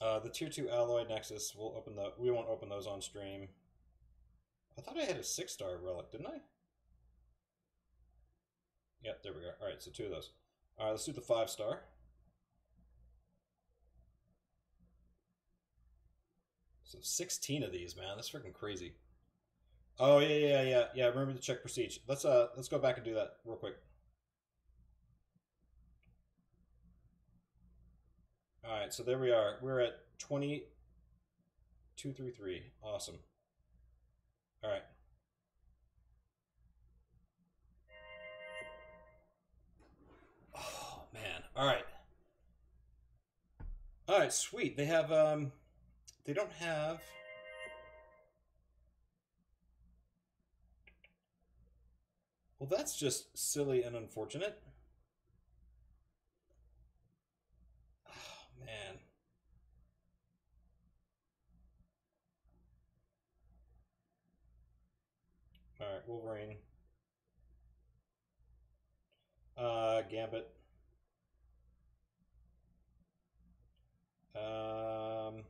Speaker 1: uh, the tier two alloy nexus. We'll open the. We won't open those on stream. I thought I had a six star relic, didn't I? Yep, there we go. All right, so two of those. All right, let's do the five star. So 16 of these, man. That's freaking crazy. Oh yeah, yeah, yeah, yeah. Remember to check prestige. Let's uh, let's go back and do that real quick. All right, so there we are. We're at twenty two three three. Awesome. All right. Oh man. All right. All right, sweet. They have um, they don't have. Well, that's just silly and unfortunate. Man. All right, Wolverine. Uh, Gambit. Um,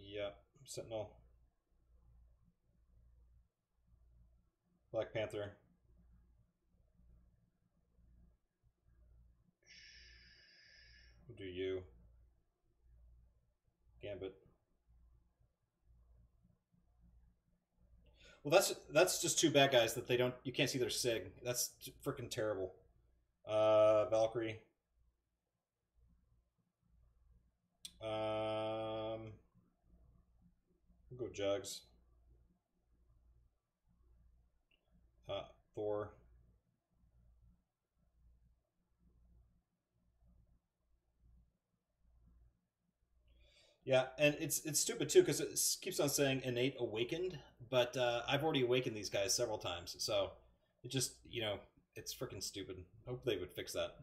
Speaker 1: yeah, Sentinel. Black Panther. Do you. Gambit. Well, that's that's just two bad guys that they don't. You can't see their sig. That's freaking terrible. Uh, Valkyrie. Um, we'll go Jugs. Uh, Thor. Yeah, and it's it's stupid too because it keeps on saying innate awakened, but uh, I've already awakened these guys several times, so it just you know it's freaking stupid. Hope they would fix that.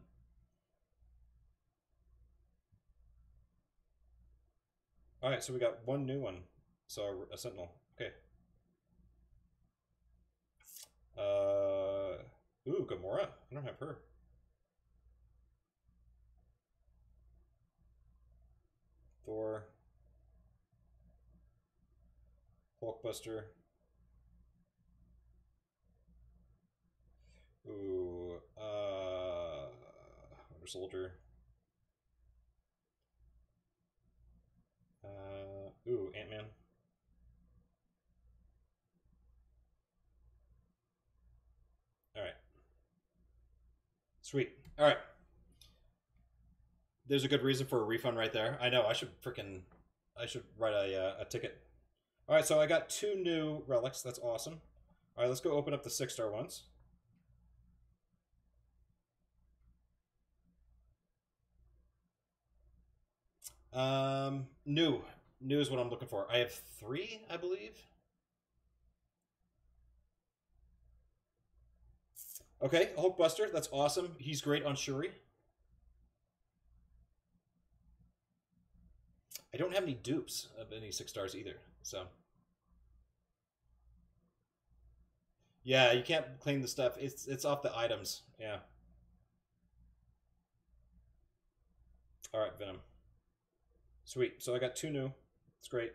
Speaker 1: All right, so we got one new one. So a sentinel. Okay. Uh, ooh, Gamora. I don't have her. Thor. Hulkbuster. Ooh, uh, Winter Soldier. Uh, ooh, Ant Man. All right. Sweet. All right. There's a good reason for a refund right there. I know. I should freaking. I should write a uh, a ticket. All right. So I got two new relics. That's awesome. All right. Let's go open up the six star ones. Um, new. New is what I'm looking for. I have three, I believe. Okay, Hulkbuster, that's awesome. He's great on Shuri. I don't have any dupes of any six stars either, so. Yeah, you can't claim the stuff. It's it's off the items. Yeah. All right, Venom. Sweet. So I got two new. It's great.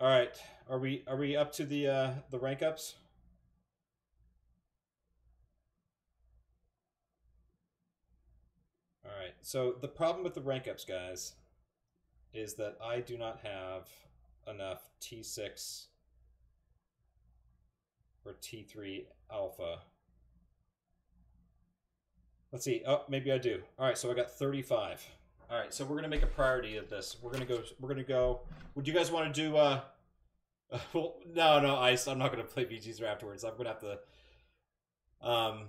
Speaker 1: All right. Are we are we up to the uh the rank ups? All right. So the problem with the rank ups, guys, is that I do not have enough T6 or T3 alpha. Let's see. Oh, maybe I do. All right, so I got 35. All right, so we're gonna make a priority of this. We're gonna go. We're gonna go. Would you guys want to do? uh Well, no, no, Ice. I'm not gonna play BGs afterwards. I'm gonna have to um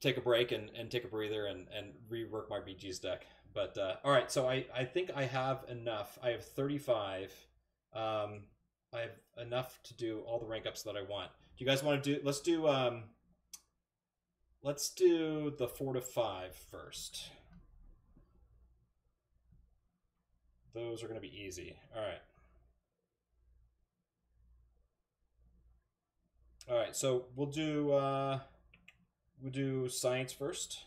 Speaker 1: take a break and, and take a breather and and rework my BGs deck. But uh, all right, so I I think I have enough. I have 35. Um, I have enough to do all the rank ups that I want. Do you guys want to do? Let's do. Um, let's do the four to five first. Those are going to be easy. All right. All right, so we'll do uh, we'll do science first.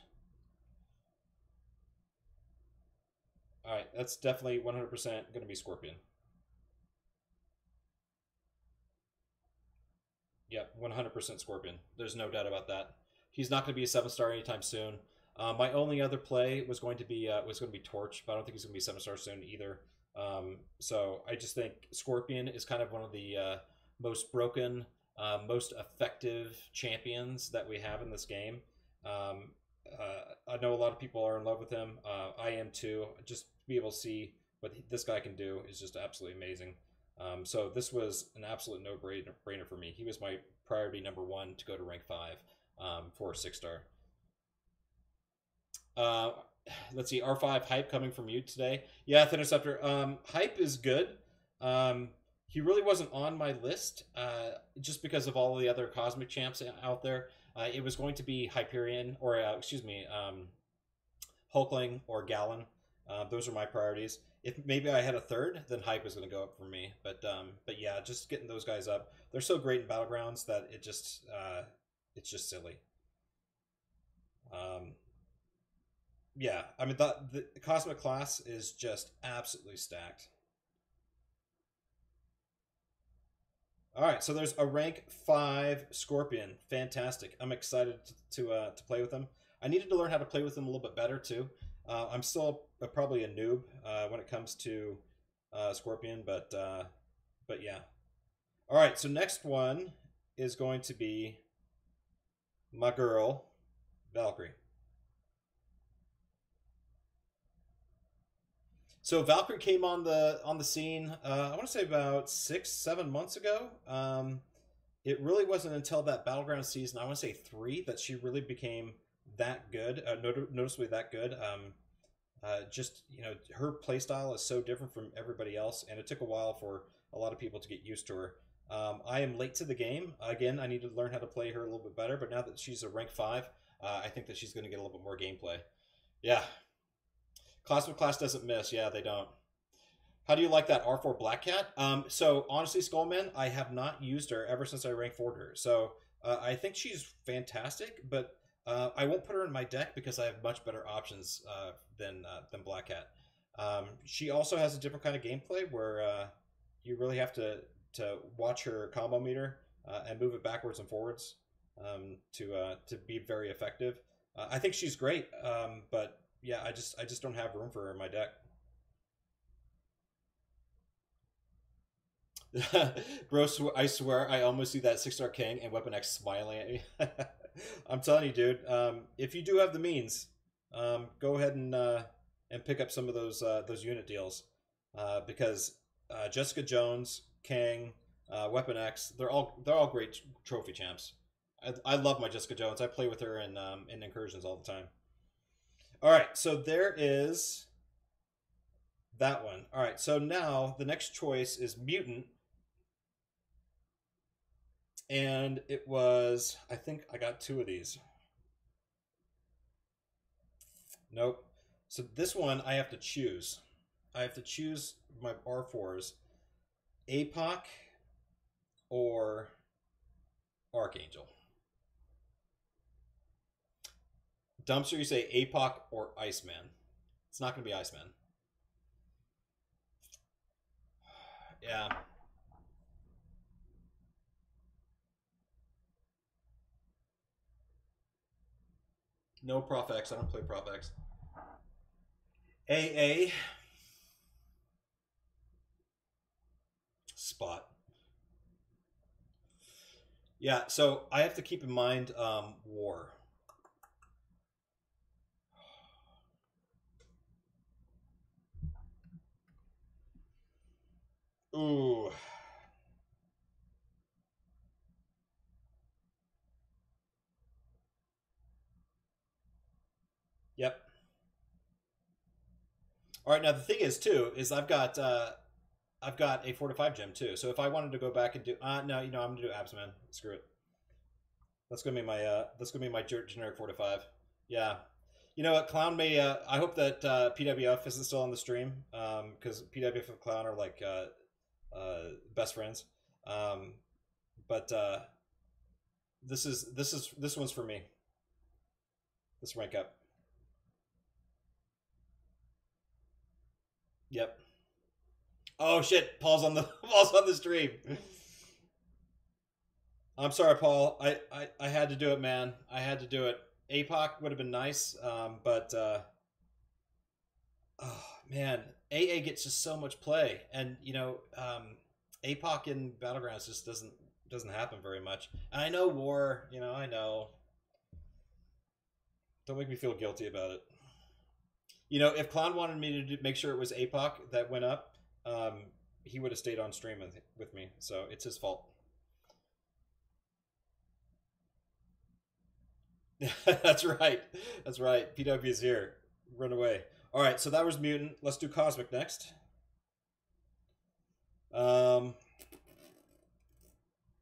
Speaker 1: All right, that's definitely 100% going to be Scorpion. Yep, 100% Scorpion. There's no doubt about that. He's not going to be a seven star anytime soon. Uh, my only other play was going to be uh, was going to be Torch, but I don't think he's going to be seven star soon either. Um, so I just think Scorpion is kind of one of the uh, most broken, uh, most effective champions that we have in this game. Um, uh, I know a lot of people are in love with him. I am too. Just be able to see what this guy can do is just absolutely amazing. Um, so this was an absolute no brainer for me. He was my priority number one to go to rank five um, for a six star. Uh, let's see, R5 hype coming from you today. Yeah, Interceptor. Um, hype is good. Um, he really wasn't on my list uh, just because of all the other cosmic champs out there. Uh, it was going to be Hyperion, or uh, excuse me, um, Hulkling or Galan. Uh, those are my priorities. If maybe I had a third, then hype is going to go up for me. But um, but yeah, just getting those guys up. They're so great in battlegrounds that it just uh, it's just silly. Um, yeah, I mean the, the cosmic class is just absolutely stacked. All right, so there's a rank five Scorpion. Fantastic. I'm excited to to, uh, to play with them. I needed to learn how to play with them a little bit better too. Uh, I'm still a, probably a noob uh, when it comes to uh, Scorpion, but uh, but yeah. All right, so next one is going to be my girl, Valkyrie. So Valkyrie came on the on the scene. Uh, I want to say about six, seven months ago. Um, it really wasn't until that battleground season, I want to say three, that she really became that good, uh, not- noticeably that good. Um, uh, just you know, her playstyle is so different from everybody else, and it took a while for a lot of people to get used to her. Um, I am late to the game. Again, I need to learn how to play her a little bit better. But now that she's a rank five, uh, I think that she's going to get a little bit more gameplay. Yeah, class with class doesn't miss. Yeah, they don't. How do you like that R4 Black Cat? Um, so honestly, Skullman, I have not used her ever since I rank four her. So uh, I think she's fantastic, but uh, I won't put her in my deck because I have much better options uh, than uh, than Black Cat. Um, she also has a different kind of gameplay where uh, you really have to to watch her combo meter uh, and move it backwards and forwards um, to uh, to be very effective. I think she's great, um, but yeah, I just I just don't have room for her in my deck. Bro, I swear I almost see that six star king and Weapon X smiling at me. I'm telling you, dude. Um, if you do have the means, um, go ahead and uh, and pick up some of those uh, those unit deals uh, because uh, Jessica Jones, Kang, uh, Weapon X, they're all they're all great trophy champs. I, I love my Jessica Jones. I play with her in um, in incursions all the time. All right, so there is that one. All right, so now the next choice is mutant, and it was I think I got two of these. Nope. So this one I have to choose. I have to choose my R4s, APOC or Archangel. Dumpster, you say APOC or Iceman. It's not going to be Iceman. Yeah. No Prof X. I don't play Prof X. AA. Spot. Yeah, so I have to keep in mind um, war. Ooh. Yep. All right. Now the thing is too is I've got uh, I've got a four to five gem too. So if I wanted to go back and do uh no, you know I'm gonna do abs man. Screw it. That's gonna be my uh that's gonna be my generic four to five. Yeah. You know what, Clown may. Uh, I hope that uh, PWF isn't still on the stream because PWF and Clown are like uh, uh, best friends. Um, but uh, this is this is this one's for me. This rank up. Yep. Oh shit! Paul's on the Paul's on the stream. I'm sorry, Paul. I, I I had to do it, man. I had to do it. APOC would have been nice, um, but uh, oh man, AA gets just so much play, and you know, um, APOC in battlegrounds just doesn't doesn't happen very much. And I know war, you know, I know. Don't make me feel guilty about it. You know, if Clown wanted me to do, make sure it was APOC that went up, um, he would have stayed on stream with, with me. So it's his fault. That's right. That's right. PW is here. Run away. All right, so that was mutant. Let's do cosmic next. Um,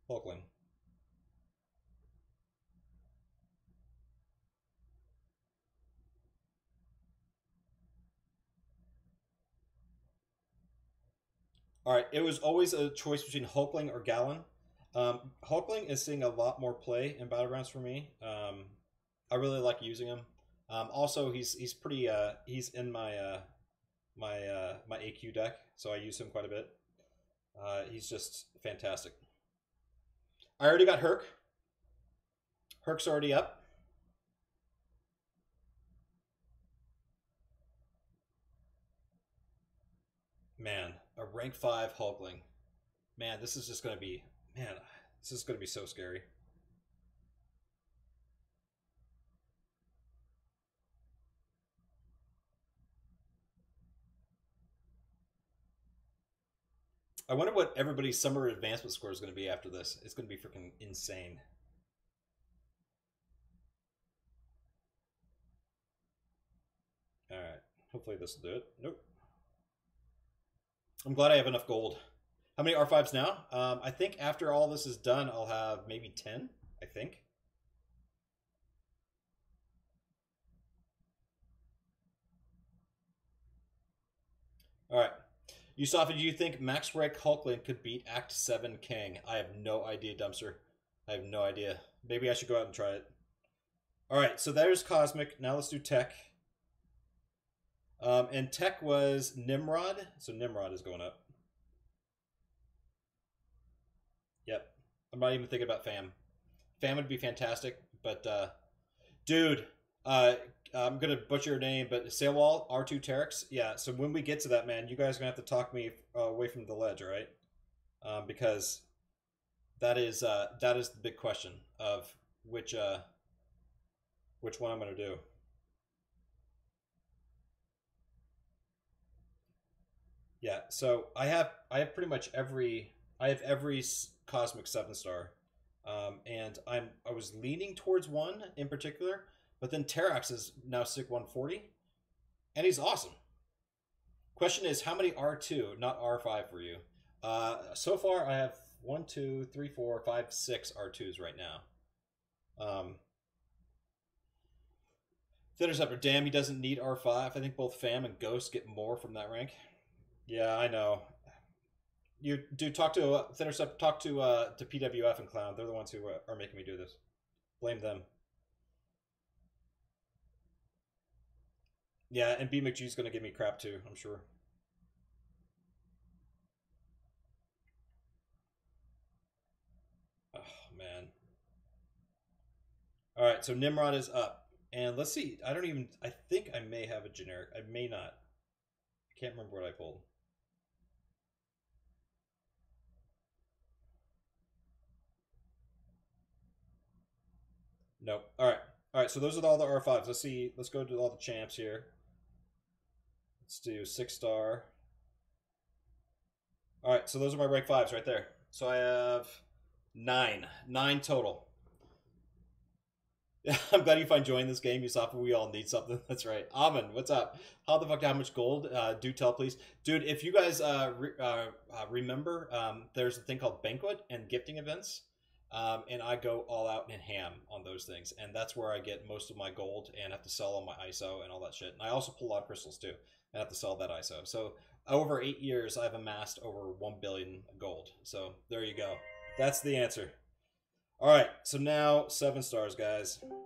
Speaker 1: Hulkling. All right, it was always a choice between Hulkling or Galan. Um, Hulkling is seeing a lot more play in battlegrounds for me. Um, I really like using him. Um, also, he's he's pretty. Uh, he's in my uh, my uh, my AQ deck, so I use him quite a bit. Uh, he's just fantastic. I already got Herc. Herc's already up. Man, a rank five Hulkling. Man, this is just gonna be man. This is gonna be so scary. I wonder what everybody's summer advancement score is going to be after this. It's going to be freaking insane. All right. Hopefully this will do it. Nope. I'm glad I have enough gold. How many R5s now? Um, I think after all this is done, I'll have maybe 10, I think. All right. Yusafa, do you think Max Rank Hulkling could beat Act 7 King? I have no idea, Dumpster. I have no idea. Maybe I should go out and try it. All right, so there's Cosmic. Now let's do Tech. Um, and Tech was Nimrod, so Nimrod is going up. Yep. I'm not even thinking about Fam. Fam would be fantastic, but uh, dude, uh, I'm gonna butcher your name, but Sailwall R2 Terrax. Yeah. So when we get to that, man, you guys are gonna have to talk me uh, away from the ledge, right? Um, because that is uh, that is the big question of which uh, which one I'm gonna do. Yeah. So I have I have pretty much every I have every cosmic seven star, um, and I'm I was leaning towards one in particular but then Terrax is now sick 140, and he's awesome. Question is, how many R2, not R5 for you? Uh, so far, I have one, two, three, four, five, six R2s right now. Um, Thinnerceptor, damn, he doesn't need R5. I think both Fam and Ghost get more from that rank. Yeah, I know. You do talk to uh, Thinnerceptor, talk to uh, to PWF and Clown. They're the ones who uh, are making me do this. Blame them. Yeah, and B McGee's gonna give me crap too, I'm sure. Oh man. Alright, so Nimrod is up. And let's see, I don't even I think I may have a generic. I may not. Can't remember what I pulled. Nope. Alright. Alright, so those are all the R5s. Let's see, let's go to all the champs here. Let's do six star. All right, so those are my rank fives right there. So I have nine, nine total. I'm glad you find joining this game, Yusafa. We all need something. That's right. Amin, what's up? How the fuck? How much gold? Uh, do tell, please, dude. If you guys uh, re- uh, uh remember, um, there's a thing called banquet and gifting events, um, and I go all out and ham on those things, and that's where I get most of my gold and have to sell all my ISO and all that shit. And I also pull a lot of crystals too and have to sell that ISO. So over eight years, I've amassed over one billion gold. So there you go. That's the answer. All right. So now seven stars, guys. All right.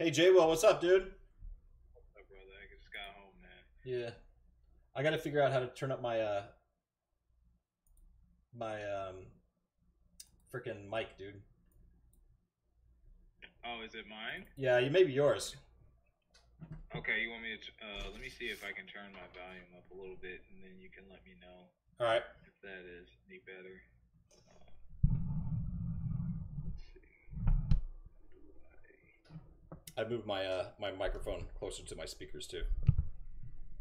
Speaker 1: Hey Jay, well, what's up, dude?
Speaker 3: What's up, brother? I just got home, man.
Speaker 1: Yeah. I got to figure out how to turn up my uh my um freaking mic, dude.
Speaker 3: Oh, is it mine?
Speaker 1: Yeah, you maybe yours.
Speaker 3: Okay, you want me to? Uh, let me see if I can turn my volume up a little bit, and then you can let me know.
Speaker 1: All right.
Speaker 3: If that is any better.
Speaker 1: I moved my uh my microphone closer to my speakers too.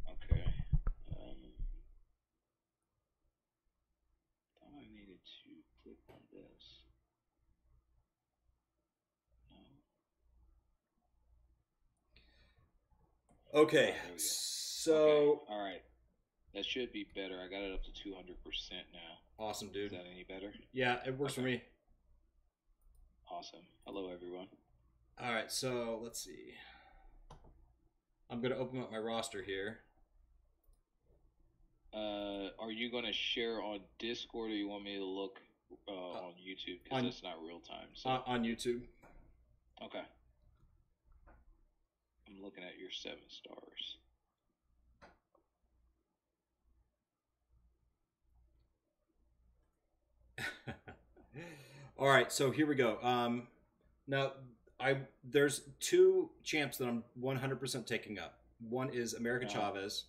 Speaker 3: Okay. Um, thought I needed to click on this.
Speaker 1: Okay. So.
Speaker 3: Okay. All right. That should be better. I got it up to 200% now.
Speaker 1: Awesome, dude.
Speaker 3: Is that any better?
Speaker 1: Yeah, it works okay. for me.
Speaker 3: Awesome. Hello, everyone.
Speaker 1: All right, so let's see. I'm going to open up my roster here.
Speaker 3: Uh, are you going to share on Discord or you want me to look uh, uh, on YouTube? Because that's not real time.
Speaker 1: So. Uh, on YouTube.
Speaker 3: Okay. I'm looking at your seven stars.
Speaker 1: All right, so here we go. Um, now I there's two champs that I'm 100% taking up. One is America
Speaker 3: Yeah.
Speaker 1: Chavez,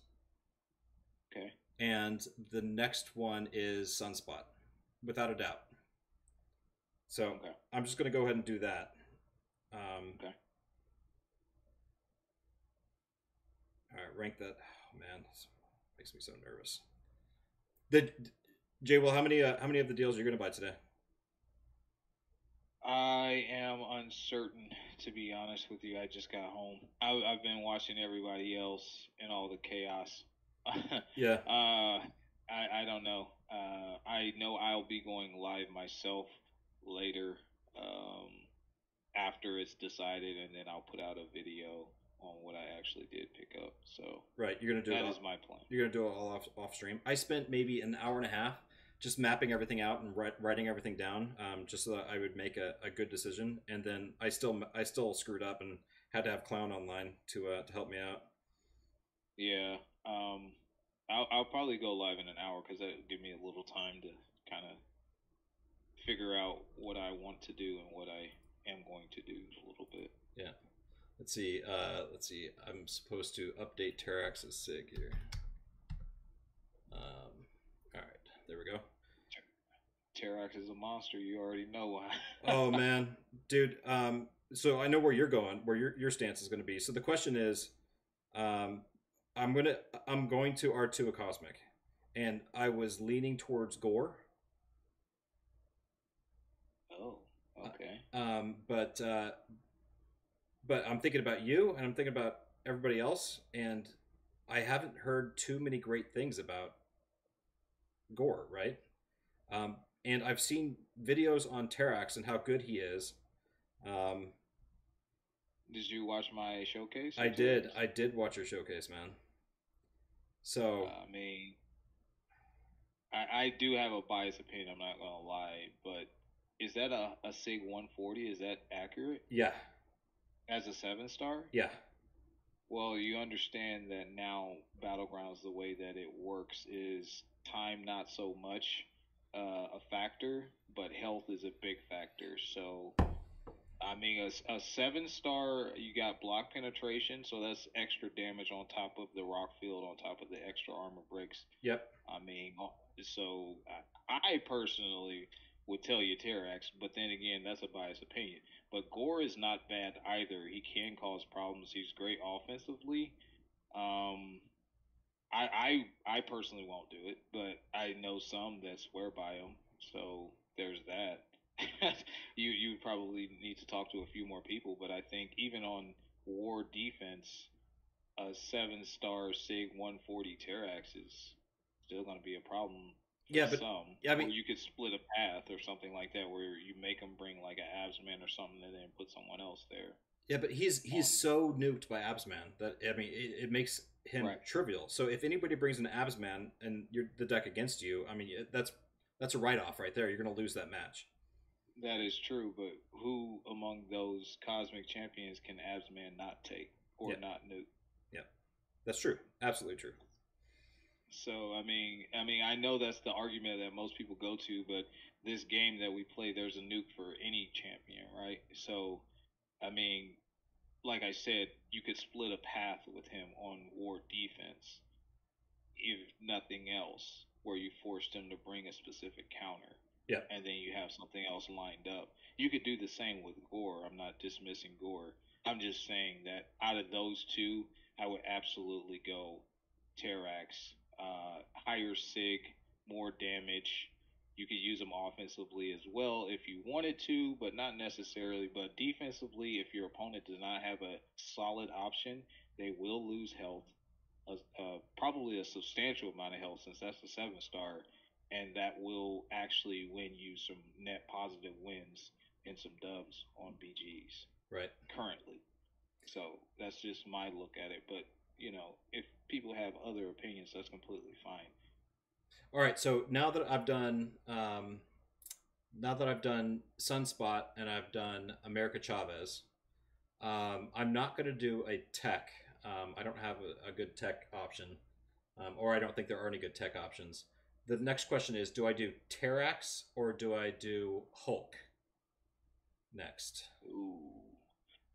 Speaker 3: Okay.
Speaker 1: and the next one is Sunspot, without a doubt. So
Speaker 3: Okay.
Speaker 1: I'm just going to go ahead and do that. Um,
Speaker 3: Okay.
Speaker 1: Right, rank that. Oh man, this makes me so nervous. The Jay, well, how many uh, how many of the deals you're you going to buy today?
Speaker 3: I am uncertain, to be honest with you. I just got home. I, I've been watching everybody else and all the chaos.
Speaker 1: Yeah.
Speaker 3: Uh, I I don't know. Uh, I know I'll be going live myself later, um, after it's decided, and then I'll put out a video on what I actually did pick up. So
Speaker 1: Right, you're gonna do
Speaker 3: that
Speaker 1: it.
Speaker 3: is
Speaker 1: All,
Speaker 3: my plan.
Speaker 1: you're gonna do it all off off stream. I spent maybe an hour and a half just mapping everything out and write, writing everything down, um, just so that I would make a, a good decision. And then I still I still screwed up and had to have Clown online to uh, to help me out.
Speaker 3: Yeah. Um, I'll I'll probably go live in an hour because that give me a little time to kind of figure out what I want to do and what I am going to do a little bit.
Speaker 1: Let's see. Uh, let's see. I'm supposed to update Terrax's sig here. Um, all right, there we go.
Speaker 3: Terax is a monster. You already know why.
Speaker 1: oh man, dude. Um, so I know where you're going, where your your stance is going to be. So the question is, um, I'm gonna I'm going to R two a cosmic, and I was leaning towards Gorr.
Speaker 3: Oh, okay.
Speaker 1: Um, but uh, but I'm thinking about you, and I'm thinking about everybody else, and I haven't heard too many great things about Gorr, right? Um, and I've seen videos on Terrax and how good he is. Um,
Speaker 3: Did you watch my showcase?
Speaker 1: I did. I did watch your showcase, man. So
Speaker 3: I mean, I, I do have a biased opinion. I'm not gonna lie, but is that a, a Sig 140? Is that accurate
Speaker 1: yeah,
Speaker 3: as a seven star?
Speaker 1: yeah,
Speaker 3: Well, you understand that now battlegrounds the way that it works is time not so much uh, a factor, but health is a big factor. So, I mean, a, a seven star, you got block penetration, so that's extra damage on top of the rock field, on top of the extra armor breaks.
Speaker 1: yep,
Speaker 3: I mean, uh, so I, I personally would tell you Terrax, but then again, that's a biased opinion. But Gorr is not bad either. He can cause problems. He's great offensively. Um, I, I I personally won't do it, but I know some that swear by him. So there's that. you you probably need to talk to a few more people, but I think even on war defense, a seven star Sig 140 Terax is still going to be a problem.
Speaker 1: Yeah, but-
Speaker 3: some.
Speaker 1: yeah, I mean-
Speaker 3: Or you could split a path or something like that, where you make them bring like an Absman or something, and then put someone else there.
Speaker 1: yeah. But he's he's
Speaker 3: Um,
Speaker 1: so nuked by Absman that I mean it, it makes him
Speaker 3: Right.
Speaker 1: trivial. So if anybody brings an Absman and you're the deck against you, I mean that's that's a write off right there. You're gonna lose that match.
Speaker 3: That is true, but who among those cosmic champions can Absman not take or
Speaker 1: Yeah.
Speaker 3: not nuke?
Speaker 1: Yeah, that's true. Absolutely true.
Speaker 3: So I mean, I mean, I know that's the argument that most people go to, but this game that we play, there's a nuke for any champion, right? So, I mean, like I said, you could split a path with him on war defense, if nothing else, where you forced him to bring a specific counter.
Speaker 1: Yeah.
Speaker 3: And then you have something else lined up. You could do the same with Gorr. I'm not dismissing Gorr. I'm just saying that out of those two, I would absolutely go Terrax, uh, higher sig, more damage. You could use them offensively as well if you wanted to, but not necessarily. But defensively, if your opponent does not have a solid option, they will lose health, uh, uh, probably a substantial amount of health since that's a seven star, and that will actually win you some net positive wins and some dubs on BGs
Speaker 1: Right.
Speaker 3: currently. So that's just my look at it. But you know, if people have other opinions, that's completely fine.
Speaker 1: All right. So now that I've done, um, now that I've done Sunspot and I've done America Chavez, um, I'm not going to do a tech. Um, I don't have a, a good tech option, um, or I don't think there are any good tech options. The next question is: Do I do Terrax or do I do Hulk? next.
Speaker 3: Ooh.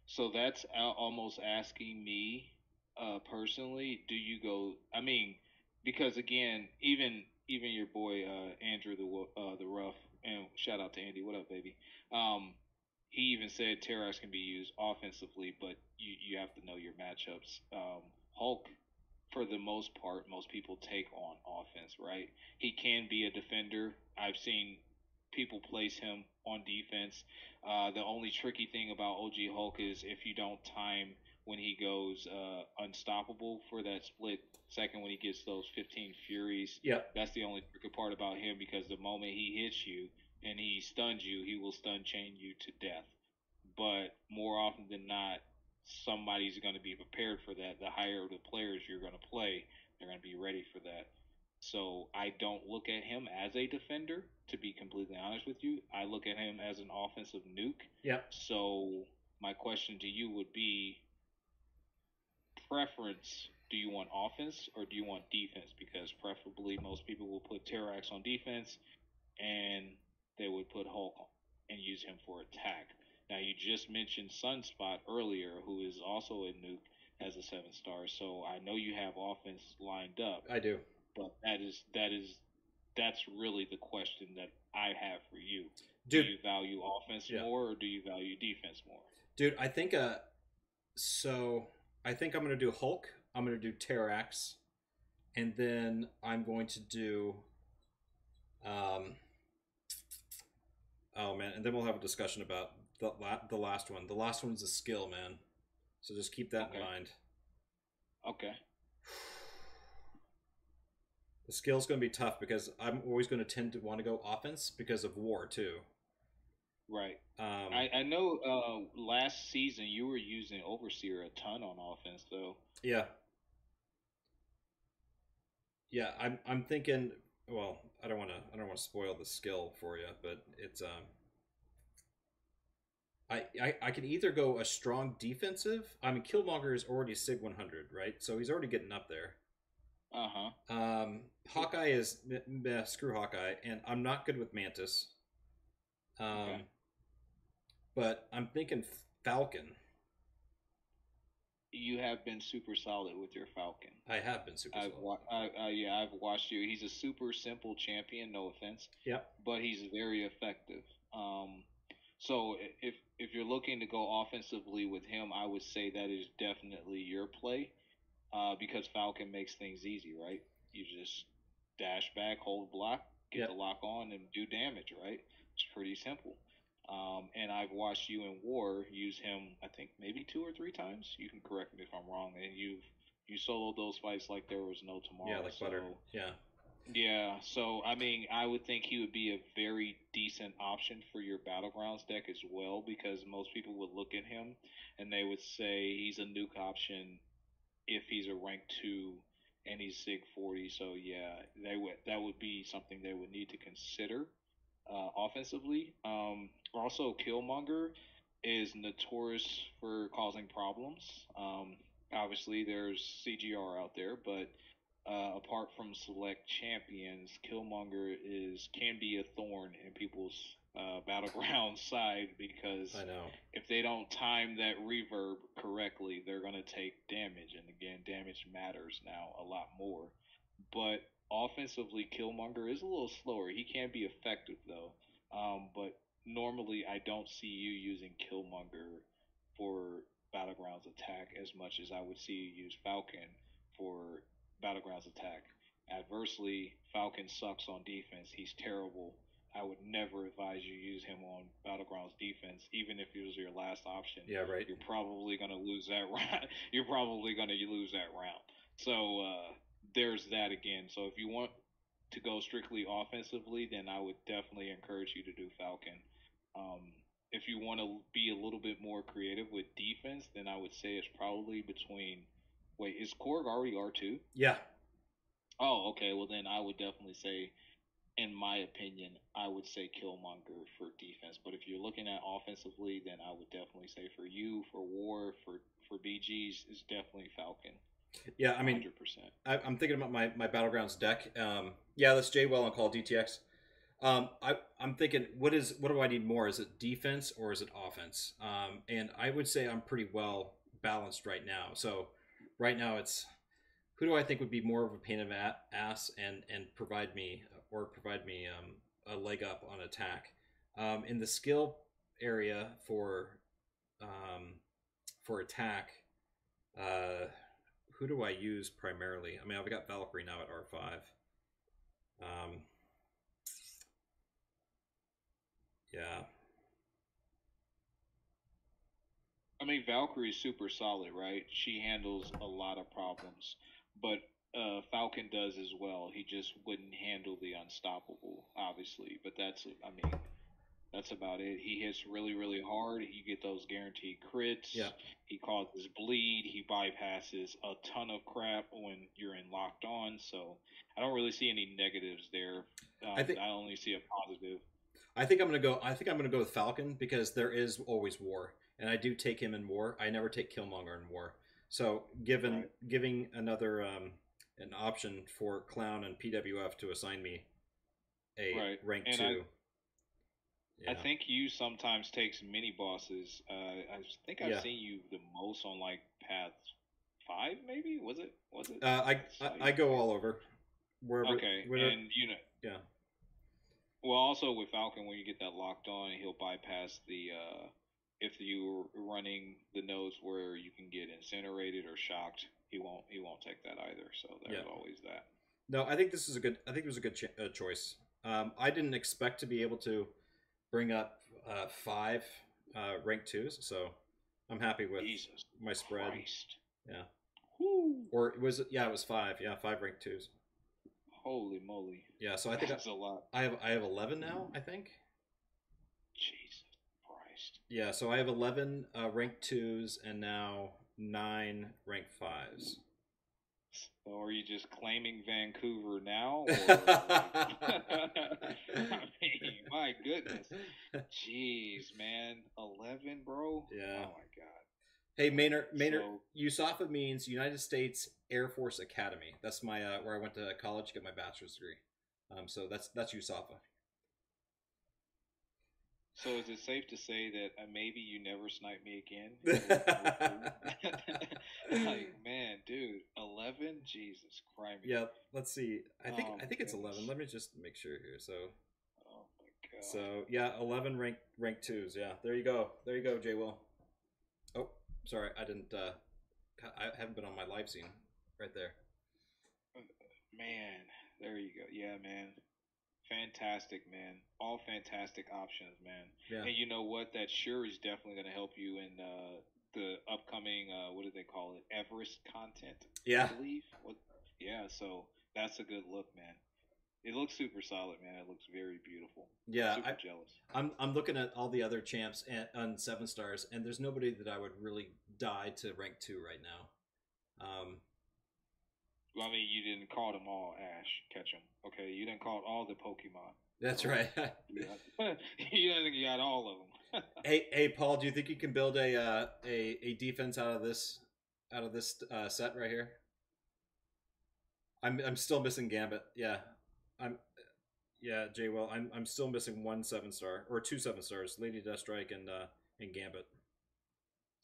Speaker 3: So that's almost asking me uh, personally, do you go? I mean, because again, even even your boy uh, Andrew the uh, the rough, and shout out to Andy. What up, baby? Um, he even said Terrax can be used offensively, but you you have to know your matchups. Um, Hulk, for the most part, most people take on offense, right? He can be a defender. I've seen people place him on defense. Uh, the only tricky thing about OG Hulk is if you don't time when he goes uh, unstoppable for that split second when he gets those 15 Furies.
Speaker 1: Yeah.
Speaker 3: That's the only good part about him because the moment he hits you and he stuns you, he will stun chain you to death. But more often than not, somebody's going to be prepared for that. The higher the players you're going to play, they're going to be ready for that. So I don't look at him as a defender, to be completely honest with you. I look at him as an offensive nuke.
Speaker 1: Yep.
Speaker 3: So my question to you would be preference do you want offense or do you want defense? Because preferably most people will put Terrax on defense and they would put Hulk and use him for attack. Now you just mentioned Sunspot earlier, who is also a nuke as a seven star. So I know you have offense lined up,
Speaker 1: I do.
Speaker 3: but that is that is that's really the question that I have for you.
Speaker 1: Dude,
Speaker 3: do you value offense
Speaker 1: Yeah.
Speaker 3: more or do you value defense more?
Speaker 1: Dude, I think uh so I think I'm gonna do Hulk, I'm gonna do Terrax, and then I'm going to do um Oh man, and then we'll have a discussion about the la- the last one. The last one's a skill, man. So just keep that in mind.
Speaker 3: Okay.
Speaker 1: The skill's going to be tough because I'm always going to tend to want to go offense because of war too.
Speaker 3: Right.
Speaker 1: Um,
Speaker 3: I, I know uh, last season you were using Overseer a ton on offense though.
Speaker 1: Yeah. Yeah, I'm I'm thinking well, I don't want to I don't want to spoil the skill for you, but it's um I, I I could either go a strong defensive. I mean, Killmonger is already Sig 100, right? So he's already getting up there.
Speaker 3: Uh huh.
Speaker 1: Um, Hawkeye is meh, screw Hawkeye, and I'm not good with Mantis. Um,
Speaker 3: Okay.
Speaker 1: But I'm thinking Falcon.
Speaker 3: You have been super solid with your Falcon.
Speaker 1: I have been super
Speaker 3: I've
Speaker 1: solid.
Speaker 3: wa- I, I, yeah, I've watched you. He's a super simple champion. No offense.
Speaker 1: Yep.
Speaker 3: but he's very effective. Um, so if if you're looking to go offensively with him, I would say that is definitely your play, uh, because Falcon makes things easy, right? You just dash back, hold block, get
Speaker 1: Yep.
Speaker 3: the lock on, and do damage, right? It's pretty simple. Um, and I've watched you in War use him. I think maybe two or three times. You can correct me if I'm wrong. And you've you soloed those fights like there was no tomorrow.
Speaker 1: yeah, like butter.
Speaker 3: so-
Speaker 1: Yeah.
Speaker 3: yeah, so I mean, I would think he would be a very decent option for your battlegrounds deck as well, because most people would look at him and they would say he's a nuke option if he's a rank two and he's sig forty. So yeah, they would that would be something they would need to consider uh, offensively. Um, also, Killmonger is notorious for causing problems. Um, obviously, there's CGR out there, but uh, apart from select champions, Killmonger is can be a thorn in people's uh, battleground side because
Speaker 1: I know.
Speaker 3: if they don't time that reverb correctly, they're gonna take damage, and again, damage matters now a lot more. But offensively, Killmonger is a little slower. He can be effective though, um, but normally I don't see you using Killmonger for battlegrounds attack as much as I would see you use Falcon for battlegrounds attack. Adversely, Falcon sucks on defense. He's terrible. I would never advise you use him on battlegrounds defense, even if it was your last option.
Speaker 1: Yeah, right.
Speaker 3: You're probably gonna lose that round. You're probably gonna lose that round. So uh, there's that again. So if you want to go strictly offensively, then I would definitely encourage you to do Falcon. Um, if you want to be a little bit more creative with defense, then I would say it's probably between. Wait, is Korg already R two?
Speaker 1: Yeah.
Speaker 3: Oh, okay. Well, then I would definitely say, in my opinion, I would say Killmonger for defense. But if you're looking at offensively, then I would definitely say for you, for War, for for BGs, is definitely Falcon.
Speaker 1: Yeah, I mean,
Speaker 3: hundred percent.
Speaker 1: I, I'm thinking about my, my battlegrounds deck. Um, yeah, that's J well on Call DTX. Um, I, I'm thinking, what is what do I need more? Is it defense or is it offense? Um, and I would say I'm pretty well balanced right now. So right now it's who do I think would be more of a pain of a- ass and and provide me or provide me um, a leg up on attack. Um, in the skill area for um, for attack, uh, who do I use primarily? I mean, I've got Valkyrie now at R five. Um, yeah,
Speaker 3: I mean, Valkyrie is super solid, right? She handles a lot of problems, but uh, Falcon does as well. He just wouldn't handle the unstoppable, obviously. But that's, I mean, that's about it. He hits really, really hard. You get those guaranteed crits.
Speaker 1: Yeah.
Speaker 3: He causes bleed. He bypasses a ton of crap when you're in locked on. So I don't really see any negatives there. Um,
Speaker 1: I think-
Speaker 3: I only see a positive.
Speaker 1: I think I'm gonna go. I think I'm gonna go with Falcon because there is always war, and I do take him in war. I never take Killmonger in war. So given
Speaker 3: Right.
Speaker 1: giving another um, an option for Clown and PWF to assign me a
Speaker 3: Right.
Speaker 1: rank
Speaker 3: And
Speaker 1: two.
Speaker 3: I
Speaker 1: yeah.
Speaker 3: think you sometimes takes mini bosses. Uh, I think I've
Speaker 1: Yeah.
Speaker 3: seen you the most on like path five, maybe was it? Was it?
Speaker 1: uh, I, I? I go all over wherever.
Speaker 3: okay,
Speaker 1: wherever-
Speaker 3: and you know,
Speaker 1: yeah.
Speaker 3: well, also with Falcon, when you get that locked on, he'll bypass the. Uh, if you're running the nodes where you can get incinerated or shocked, he won't. He won't take that either. So there's
Speaker 1: Yeah.
Speaker 3: always that.
Speaker 1: No, I think this is a good. I think it was a good ch- uh, choice. Um, I didn't expect to be able to bring up uh, five uh, rank twos, so I'm happy with
Speaker 3: Jesus
Speaker 1: my spread.
Speaker 3: Christ.
Speaker 1: Yeah.
Speaker 3: Whew.
Speaker 1: Or it was yeah, it was five. Yeah, five rank twos.
Speaker 3: Holy moly.
Speaker 1: Yeah, so I think
Speaker 3: that's a lot.
Speaker 1: I have I have eleven now. I think.
Speaker 3: Jesus Christ.
Speaker 1: Yeah, so I have eleven uh, rank twos and now nine rank fives.
Speaker 3: So are you just claiming Vancouver now? Or I mean, my goodness. Jeez, man. 11, bro?
Speaker 1: Yeah.
Speaker 3: Oh, my God.
Speaker 1: Hey Maynard, Maynard,
Speaker 3: So-
Speaker 1: USAFA means United States Air Force Academy. That's my uh, where I went to college to get my bachelor's degree. Um, so that's that's USAFA.
Speaker 3: So is it safe to say that uh, maybe you never snipe me again? like, 11? Jesus Christ.
Speaker 1: yeah, let's see. I think
Speaker 3: Oh,
Speaker 1: I think it's
Speaker 3: goodness.
Speaker 1: eleven. Let me just make sure here. So
Speaker 3: Oh, my God.
Speaker 1: so yeah, eleven rank rank twos. Yeah, there you go. There you go, Jay Will. Oh, sorry, I didn't. uh I haven't been on my live scene right there.
Speaker 3: Man, there you go. Yeah, man. Fantastic, man. All fantastic options, man.
Speaker 1: Yeah,
Speaker 3: And you know what? That sure is definitely going to help you in uh, the upcoming, uh, what do they call it? Everest content,
Speaker 1: yeah.
Speaker 3: I believe. What? Yeah, so that's a good look, man. It looks super solid, man. It looks very beautiful.
Speaker 1: Yeah,
Speaker 3: super
Speaker 1: I,
Speaker 3: jealous.
Speaker 1: I'm I'm looking at all the other champs and, on seven stars, and there's nobody that I would really die to rank two right now. Um,
Speaker 3: Well, I mean, you didn't call them all Ash Catch them. Okay, you didn't call all the Pokemon.
Speaker 1: That's right.
Speaker 3: Yeah. you didn't think you got all of them.
Speaker 1: hey, hey, Paul, do you think you can build a uh, a a defense out of this out of this uh, set right here? I'm I'm still missing Gambit. Yeah, I'm. Yeah, Jay. Well, I'm I'm still missing one seven star or two seven stars, Lady Deathstrike and uh and Gambit.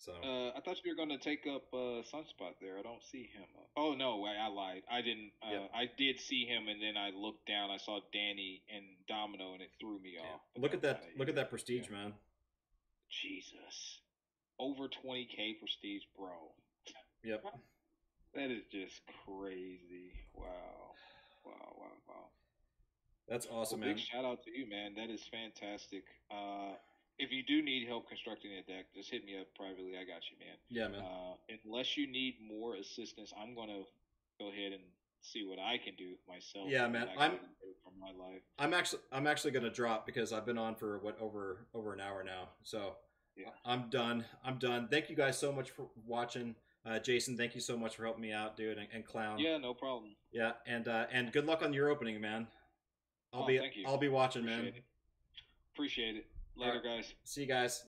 Speaker 1: So
Speaker 3: Uh, I thought you were going to take up uh, Sunspot there. I don't see him. Oh no, I, I lied. I didn't. Uh,
Speaker 1: Yep.
Speaker 3: I did see him, and then I looked down. I saw Dani and Domino, and it threw me
Speaker 1: yeah.
Speaker 3: off.
Speaker 1: Look at that! Look at that prestige, man.
Speaker 3: Jesus, over 20k prestige, bro.
Speaker 1: Yep.
Speaker 3: That is just crazy. Wow, wow, wow, wow.
Speaker 1: That's awesome,
Speaker 3: well,
Speaker 1: man.
Speaker 3: big shout out to you, man. That is fantastic. Uh, if you do need help constructing a deck, just hit me up privately. I got you, man.
Speaker 1: Yeah, man.
Speaker 3: Uh, unless you need more assistance, I'm gonna go ahead and see what I can do myself.
Speaker 1: Yeah, man, I'm-
Speaker 3: for my life.
Speaker 1: I'm actually I'm actually gonna drop because I've been on for what over over an hour now. So
Speaker 3: Yeah.
Speaker 1: I'm done. I'm done. Thank you guys so much for watching. Uh, Jason, thank you so much for helping me out, dude, and, and Clown.
Speaker 3: Yeah, no problem.
Speaker 1: Yeah, and uh, and good luck on your opening, man. I'll
Speaker 3: Oh,
Speaker 1: be
Speaker 3: thank you.
Speaker 1: I'll be watching, man.
Speaker 3: It. Appreciate it. Later, guys.
Speaker 1: See you guys.